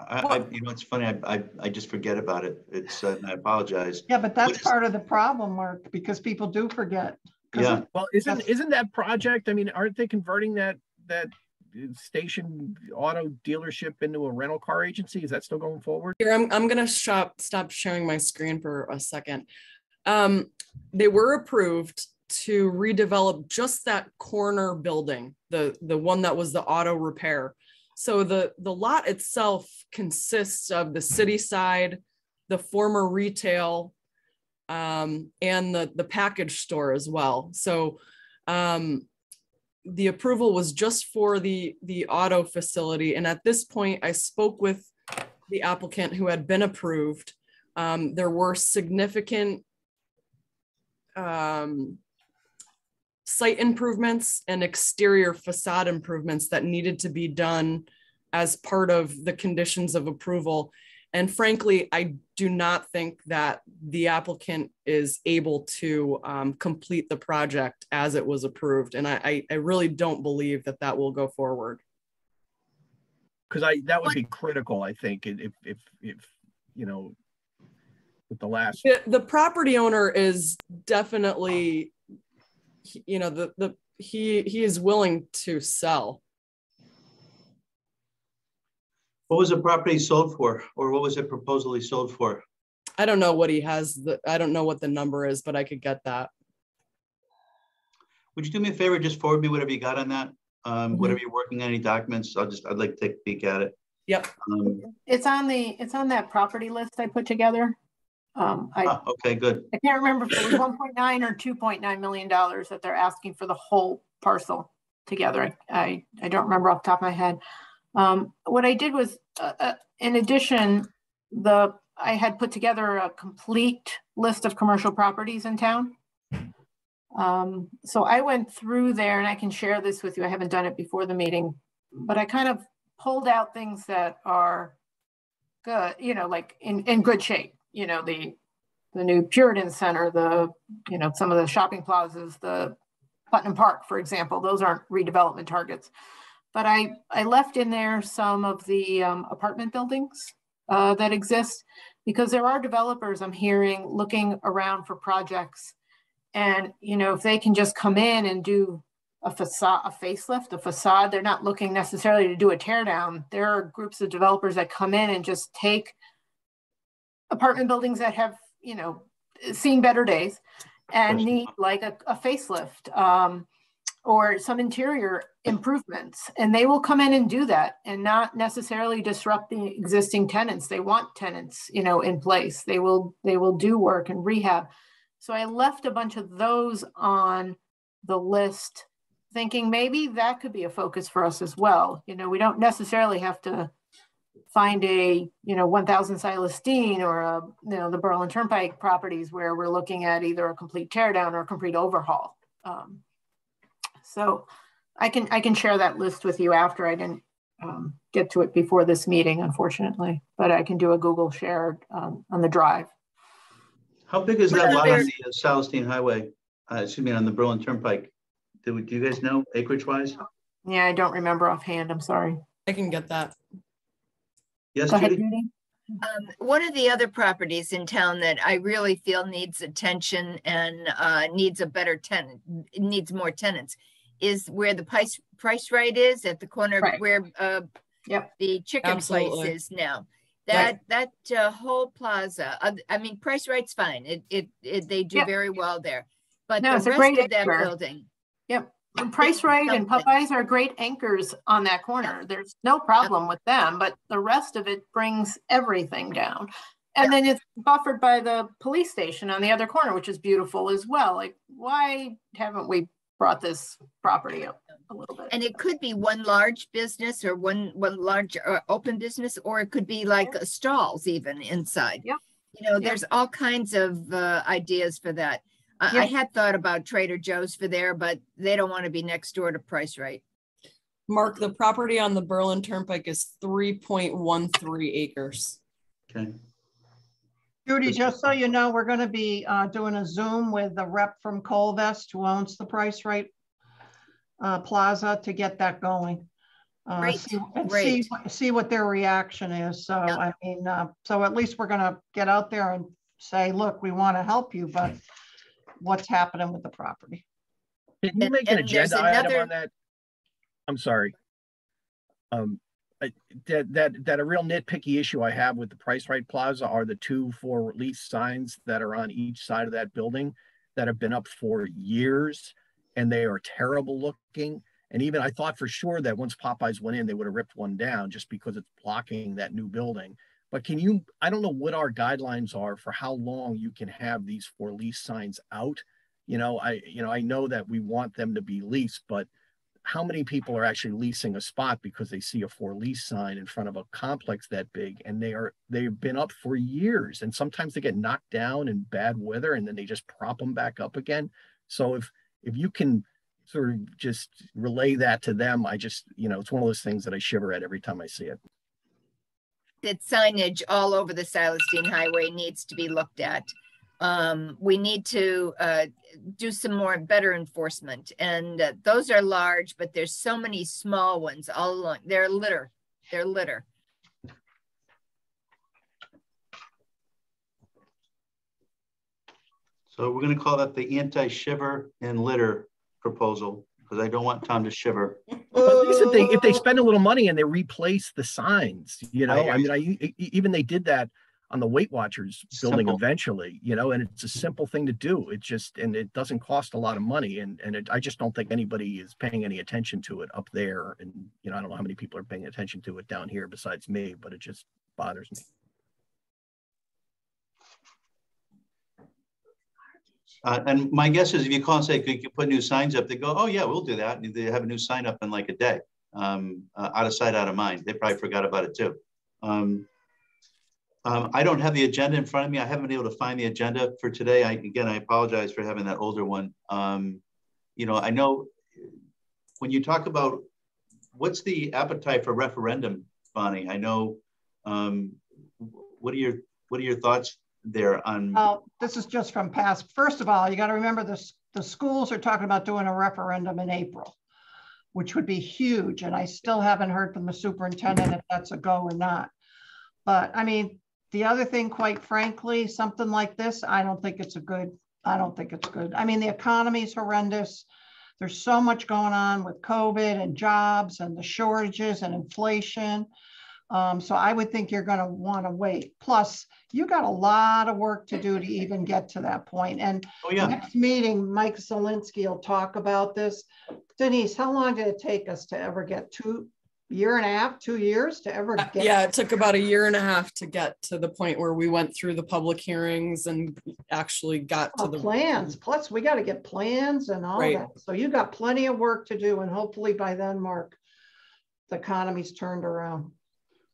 I, I, you know, it's funny, I, I, I just forget about it. It's, uh, and I apologize. Yeah, but What that's is- part of the problem, Mark, because people do forget. Yeah. Well, isn't, isn't that project, I mean, aren't they converting that, that station auto dealership into a rental car agency? Is that still going forward? Here, I'm, I'm gonna stop, stop sharing my screen for a second. Um, they were approved to redevelop just that corner building, the, the one that was the auto repair. So the, the lot itself consists of the city side, the former retail, um, and the, the package store as well. So, um, the approval was just for the, the auto facility. And at this point, I spoke with the applicant who had been approved. Um, there were significant um, site improvements and exterior facade improvements that needed to be done as part of the conditions of approval. And frankly, I do not think that the applicant is able to um, complete the project as it was approved. And I, I, really don't believe that that will go forward. Because I, that would be critical, I think, if, if, if, you know, with the last, The, the property owner is definitely, you know, the, the, he, he is willing to sell. What was the property sold for, or what was it proposally sold for? I don't know what he has, the, I don't know what the number is, but I could get that. Would you do me a favor, just forward me whatever you got on that? Um, Mhm. whatever you're working on, any documents, I'll just, I'd like to take a peek at it. Yep. Um, It's on the, it's on that property list I put together. Um, I, ah, okay, good. I can't remember if it was one point nine or two point nine million dollars that they're asking for the whole parcel together. I, I don't remember off the top of my head. Um, what I did was, uh, uh, in addition, the, I had put together a complete list of commercial properties in town. Um, so I went through there and I can share this with you. I haven't done it before the meeting, but I kind of pulled out things that are good, you know, like in, in good shape, you know, the, the new Puritan Center, the, you know, some of the shopping plazas, the Putnam Park, for example, those aren't redevelopment targets. But I, I left in there some of the um, apartment buildings uh, that exist because there are developers I'm hearing looking around for projects. And, you know, if they can just come in and do a facade, a facelift, a facade, they're not looking necessarily to do a tear down. There are groups of developers that come in and just take apartment buildings that have, you know, seen better days and need like a, a facelift um, or some interior improvements. And they will come in and do that and not necessarily disrupt the existing tenants. They want tenants, you know, in place. They will, they will do work and rehab. So I left a bunch of those on the list, thinking maybe that could be a focus for us as well. You know, we don't necessarily have to find a, you know, 1000 Silas Deane or a, you know, the Berlin Turnpike properties where we're looking at either a complete tear down or a complete overhaul. Um, so I can, I can share that list with you after I didn't um, get to it before this meeting, unfortunately, but I can do a Google share um, on the drive. How big is that lot on the uh, Silas Deane Highway? Uh, excuse me, on the Berlin Turnpike? Do, we- do you guys know acreage wise? Yeah, I don't remember offhand. I'm sorry. I can get that. Yes, Go ahead, Judy? Judy. Um, one of the other properties in town that I really feel needs attention and uh, needs a better tenant, needs more tenants, is where the price price right is at the corner Right. where uh, Yep. the chicken place is now. That that uh, whole plaza, uh, I mean, Price Rite's fine. It it, it they do Yep. very well there, but No, the it's a rest great of that anchor. building, Yep. And Price Rite and. Popeyes are great anchors on that corner. There's no problem with them, but the rest of it brings everything down. And then it's buffered by the police station on the other corner, which is beautiful as well. Like, why haven't we brought this property up a little bit? and it could be one large business or one one large uh, open business, or it could be like uh, stalls even inside. Yeah. You know, there's all kinds of uh, ideas for that. I, I had thought about Trader Joe's for there, but they don't want to be next door to Price Rite. Mark, the property on the Berlin Turnpike is three point one three acres. Okay. Judy, just so you know, we're gonna be uh, doing a Zoom with the rep from Colvest who owns the Price Rite uh, Plaza to get that going. Uh, Great, see- and See, great. what- see what their reaction is. So, Yeah. I mean, uh, so at least we're gonna get out there and say, look, we want to help you, but what's happening with the property? Can you make an and there's agenda item on that? I'm sorry. Um, I- that, that, that a real nitpicky issue I have with the Price Rite Plaza are the two for lease signs that are on each side of that building that have been up for years and they are terrible looking. And even I thought for sure that once Popeyes went in, they would have ripped one down just because it's blocking that new building. But can you, I don't know what our guidelines are for how long you can have these for lease signs out. You know, I, you know, I know that we want them to be leased, but how many people are actually leasing a spot because they see a for lease sign in front of a complex that big and they are they've been up for years and sometimes they get knocked down in bad weather and then they just prop them back up again so if if you can sort of just relay that to them i just you know it's one of those things that i shiver at every time i see it that signage all over the Silas Deane Highway needs to be looked at. Um, we need to uh, do some more better enforcement, and uh, those are large, but there's so many small ones all along. They're litter. They're litter. So we're gonna call that the anti-shiver and litter proposal, because I don't want Tom to shiver. but at least if they if they spend a little money and they replace the signs you know hear i, mean I, even they did that on the weight watchers building Simple. eventually you know and it's a simple thing to do it just and it doesn't cost a lot of money and and it, i just don't think anybody is paying any attention to it up there and you know i don't know how many people are paying attention to it down here besides me but it just bothers me Uh, and my guess is if you call and say, could you put new signs up? They go, oh yeah, we'll do that. And they have a new sign up in like a day. Um, uh, out of sight, out of mind. They probably forgot about it too. Um, um, I don't have the agenda in front of me. I haven't been able to find the agenda for today. I, again, I apologize for having that older one. Um, you know, I know when you talk about what's the appetite for referendum, Bonnie? I know, um, what are your, what are your thoughts on? Well, this is just from past. First of all, you got to remember this, the schools are talking about doing a referendum in April, which would be huge. And I still haven't heard from the superintendent if that's a go or not. But I mean, the other thing, quite frankly, something like this, I don't think it's a good, I don't think it's good. I mean, the economy is horrendous. There's so much going on with COVID and jobs and the shortages and inflation. Um, so I would think you're going to want to wait. Plus, you got a lot of work to do to even get to that point. And Oh, yeah. next meeting, Mike Zelinsky will talk about this. Denise, how long did it take us to ever get two, year and a half, two years to ever get? Uh, Yeah, it took about a year and a half to get to the point where we went through the public hearings and actually got to Oh, the plans. Plus, we got to get plans and all Right. that. So you got plenty of work to do, and hopefully by then, Mark, the economy's turned around.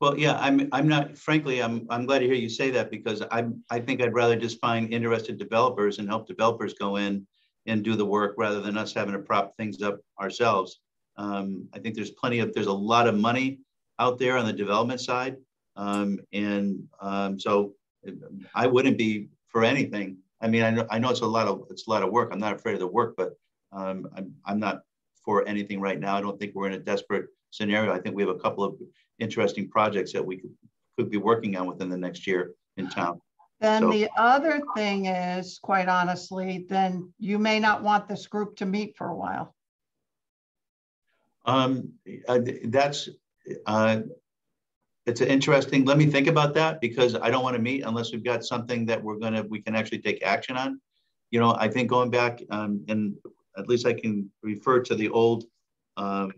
Well, yeah, I'm, I'm not, frankly, I'm, I'm glad to hear you say that because I'm, I think I'd rather just find interested developers and help developers go in and do the work rather than us having to prop things up ourselves. Um, I think there's plenty of, there's a lot of money out there on the development side. Um, and um, so I wouldn't be for anything. I mean, I know, I know it's a lot of, it's a lot of work. I'm not afraid of the work, but um, I'm, I'm not for anything right now. I don't think we're in a desperate scenario. I think we have a couple of interesting projects that we could, could be working on within the next year in town. Then So- the other thing is, quite honestly, then you may not want this group to meet for a while. Um, uh, that's, uh, it's interesting. Let me think about that because I don't want to meet unless we've got something that we're gonna, we can actually take action on. You know, I think going back, um, and at least I can refer to the old, um,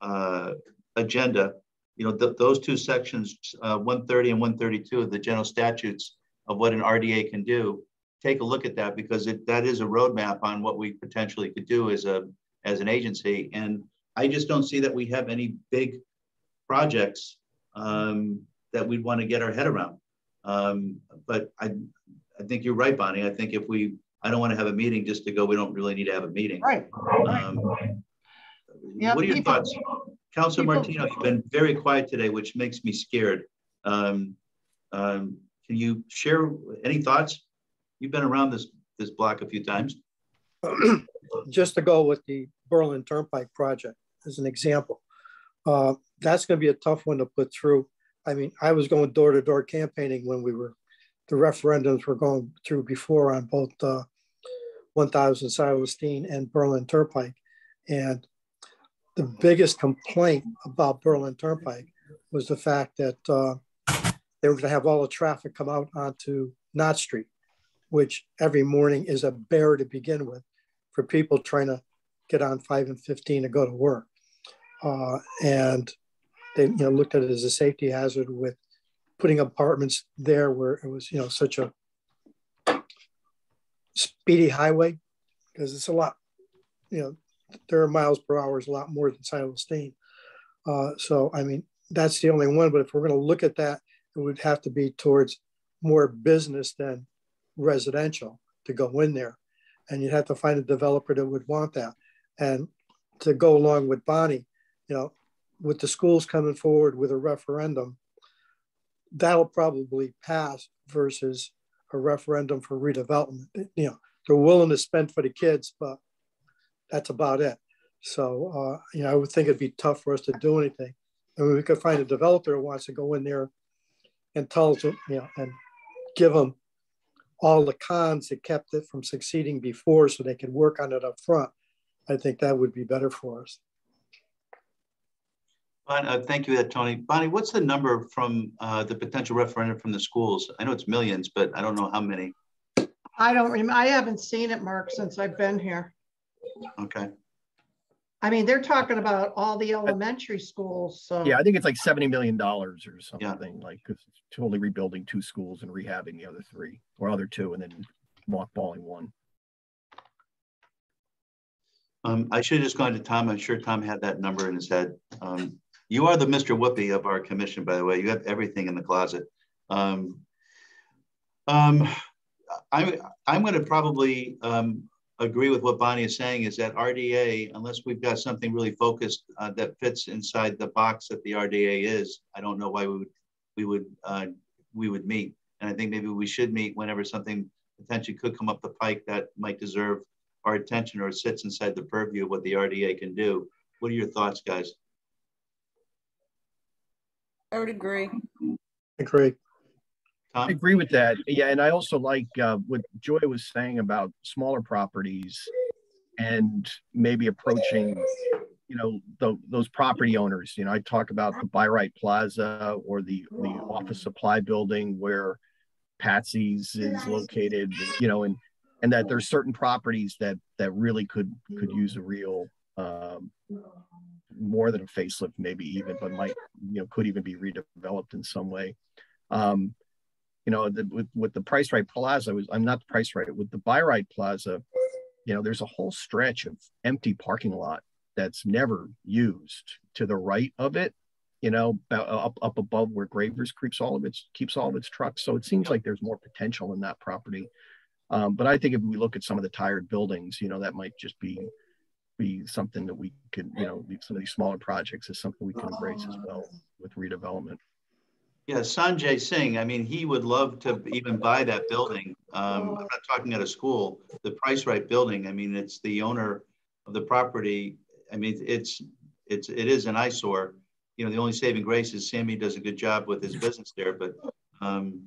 uh, agenda. You know, th- those two sections, uh, one thirty and one thirty-two of the general statutes of what an RDA can do. Take a look at that because it, that is a roadmap on what we potentially could do as a, as an agency. And I just don't see that we have any big projects um, that we'd want to get our head around. Um, but I, I think you're right, Bonnie. I think if we, I don't want to have a meeting just to go, we don't really need to have a meeting. Right. Um, Yeah, what are your people- thoughts? Councilor Martino, you've been very quiet today, which makes me scared. Um, um, can you share any thoughts? You've been around this, this block a few times. just to go with the Berlin Turnpike project as an example, uh, that's going to be a tough one to put through. I mean, I was going door to door campaigning when we were, the referendums were going through before on both uh, 1000 Silas Deane and Berlin Turnpike. And the biggest complaint about Berlin Turnpike was the fact that uh, they were going to have all the traffic come out onto Nott Street, which every morning is a bear to begin with for people trying to get on 5 and 15 to go to work. Uh, and they you know, looked at it as a safety hazard with putting apartments there where it was, you know, such a speedy highway because it's a lot, you know, there are miles per hour is a lot more than Silas Deane. Uh, so, I mean, that's the only one. But if we're going to look at that, it would have to be towards more business than residential to go in there. And you'd have to find a developer that would want that. And to go along with Bonnie, you know, with the schools coming forward with a referendum, that'll probably pass versus a referendum for redevelopment. You know, they're willing to spend for the kids, but that's about it. So, uh, you know, I would think it'd be tough for us to do anything. I mean, we could find a developer who wants to go in there and tell us, you know, and give them all the cons that kept it from succeeding before so they could work on it up front. I think that would be better for us. Uh, thank you, Tony. Bonnie, what's the number from uh, the potential referendum from the schools? I know it's millions, but I don't know how many. I don't remember. I haven't seen it, Mark, since I've been here. Okay. I mean, they're talking about all the elementary schools. So Yeah, I think it's like seventy million dollars or something, Yeah. like it's totally rebuilding two schools and rehabbing the other three or other two and then mothballing one. Um, I should have just gone to Tom. I'm sure Tom had that number in his head. Um, you are the Mr. Whoopi of our commission, by the way. You have everything in the closet. Um, um, I'm, I'm going to probably um, agree with what Bonnie is saying is that RDA, unless we've got something really focused uh, that fits inside the box that the RDA is, I don't know why we would we would uh, we would meet. And I think maybe we should meet whenever something potentially could come up the pike that might deserve our attention or sits inside the purview of what the RDA can do. What are your thoughts, guys? I would agree. Agree. I agree with that. Yeah, and I also like uh, what Joy was saying about smaller properties and maybe approaching, you know, the, those property owners. You know, I talk about the By-Rite Plaza or the the office supply building where Patsy's is located. You know, and and that there's certain properties that that really could could use a real um, more than a facelift, maybe even, but might you know could even be redeveloped in some way. Um, you know, the, with with the Price Rite Plaza, was I'm not the Price Rite with the By-Rite Plaza. You know, there's a whole stretch of empty parking lot that's never used to the right of it. You know, up up above where Gravers keeps all of its keeps all of its trucks. So it seems like there's more potential in that property. Um, but I think if we look at some of the tired buildings, you know, that might just be be something that we could, you know, some of these smaller projects is something we can embrace as well with redevelopment. Yeah, Sanjay Singh, I mean, he would love to even buy that building. Um, I'm not talking at a school, the Price Rite building. I mean, it's the owner of the property. I mean, it's, it's, it is an eyesore. You know, the only saving grace is Sammy does a good job with his business there, but um,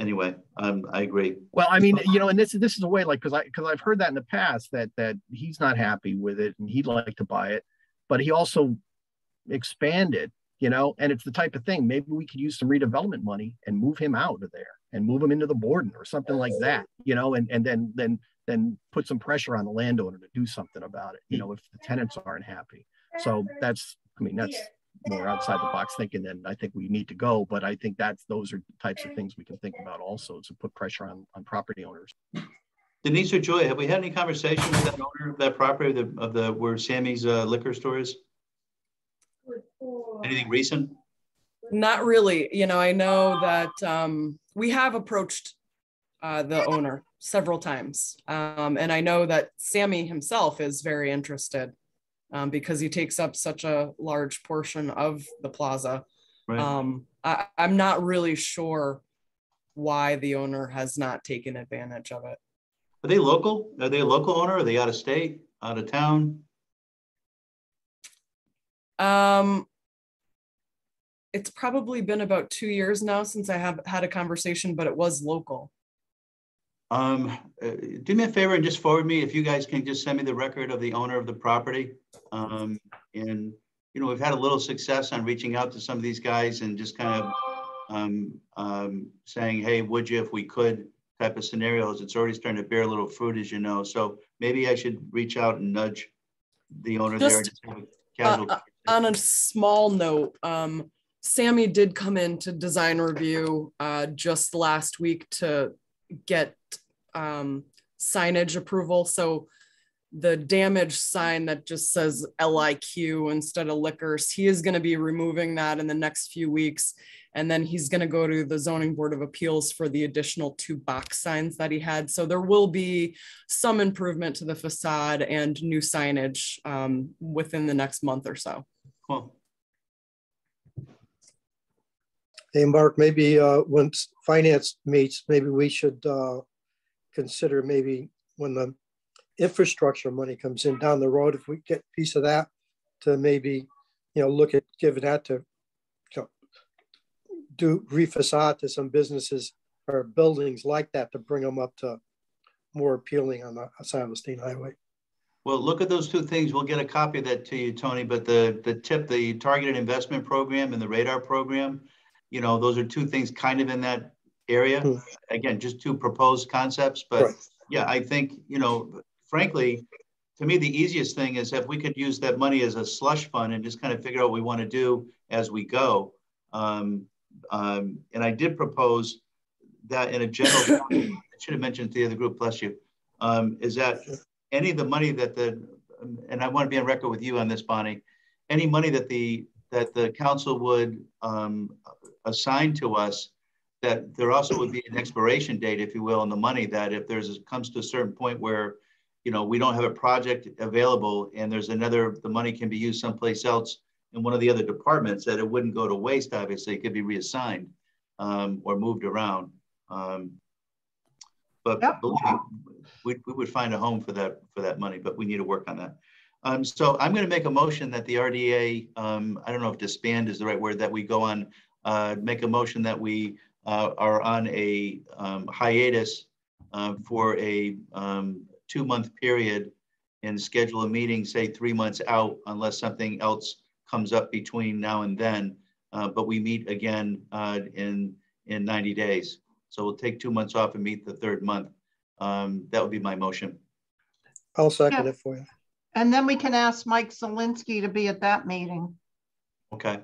anyway, um, I agree. Well, I mean, you know, and this this is a way like because I because I've heard that in the past that that he's not happy with it and he'd like to buy it, but he also expanded, you know, and it's the type of thing. Maybe we could use some redevelopment money and move him out of there and move him into the Borden or something like that, you know, and and then then then put some pressure on the landowner to do something about it, you know, if the tenants aren't happy. So that's I mean that's more outside the box thinking than I think we need to go. But I think that's those are types of things we can think about also to put pressure on on property owners. Denise or Joy, have we had any conversation with that owner of that property of the, of the where Sammy's uh, liquor store is? Anything recent? Not really. You know, I know that um, we have approached uh, the owner several times. Um, and I know that Sammy himself is very interested um, because he takes up such a large portion of the plaza. Right. Um, I, I'm not really sure why the owner has not taken advantage of it. Are they local? Are they a local owner? Are they out of state, out of town? Um, it's probably been about two years now since I have had a conversation, but it was local. Um, uh, do me a favor and just forward me, if you guys can just send me the record of the owner of the property. Um, and, you know, we've had a little success on reaching out to some of these guys and just kind of um, um, saying, hey, would you if we could type of scenarios. It's already starting to bear a little fruit, as you know. So maybe I should reach out and nudge the owner there. Just, just have a casual Uh, on a small note, um, Sammy did come in to design review uh, just last week to get um, signage approval. So the damaged sign that just says LIQ instead of liquors, he is going to be removing that in the next few weeks. And then he's going to go to the zoning board of appeals for the additional two box signs that he had. So there will be some improvement to the facade and new signage um, within the next month or so. Cool. Hey, Mark, maybe uh, once finance meets, maybe we should uh, consider maybe when the infrastructure money comes in down the road, if we get a piece of that to maybe, you know, look at giving that to, you know, do refacade to some businesses or buildings like that to bring them up to more appealing on the Silas Deane Highway. Well, look at those two things. We'll get a copy of that to you, Tony, but the, the tip, the targeted investment program and the radar program, you know, those are two things kind of in that area. Hmm. Again, just two proposed concepts, but Right. yeah, I think, you know, frankly, to me, the easiest thing is if we could use that money as a slush fund and just kind of figure out what we want to do as we go. Um, um, and I did propose that in a general, I should have mentioned to the other group, bless you, um, is that any of the money that the, and I want to be on record with you on this, Bonnie, any money that the, that the council would um, assign to us, that there also would be an expiration date, if you will, on the money, that if there's, comes to a certain point where, you know, we don't have a project available and there's another, the money can be used someplace else in one of the other departments, that it wouldn't go to waste, obviously, it could be reassigned um, or moved around. Um, but believe me, we, we would find a home for that, for that money, but we need to work on that. Um, so I'm going to make a motion that the RDA, um, I don't know if disband is the right word, that we go on, uh, make a motion that we uh, are on a um, hiatus uh, for a um, two-month period and schedule a meeting, say, three months out, unless something else comes up between now and then. Uh, But we meet again uh, in, in 90 days. So we'll take two months off and meet the third month. Um, That would be my motion. I'll second Yeah. it for you. And then we can ask Mike Zelinsky to be at that meeting. Okay.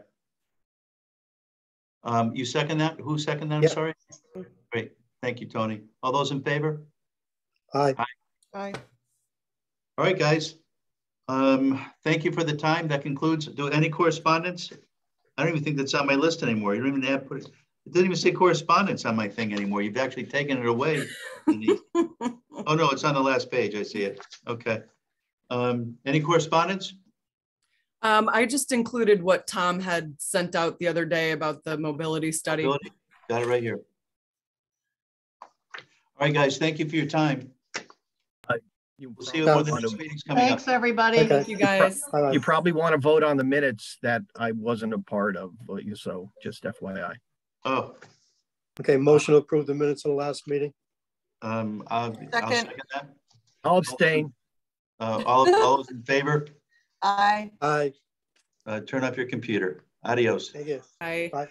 Um, You second that? Who second that? I'm Yeah. sorry. Great. Thank you, Tony. All those in favor? Aye. Aye. All right, guys. Um, thank you for the time. That concludes, do any correspondence? I don't even think that's on my list anymore. You don't even have, put it it doesn't even say correspondence on my thing anymore. You've actually taken it away. Oh, no, it's on the last page. I see it. Okay. Um, any correspondence? Um, I just included what Tom had sent out the other day about the mobility study. Ability? Got it right here. All right, guys, thank you for your time. You We'll see you when the probably next meeting's coming up. Thanks, everybody. Okay. Thank you, guys. You probably want to vote on the minutes that I wasn't a part of, you so just FYI. Oh, Okay, motion to approve the minutes of the last meeting. um, I'll, I'll Second. second that. I'll abstain. Uh, all, all those in favor, Aye. Aye. uh, turn off your computer. Adios. Thank you. Bye. Bye.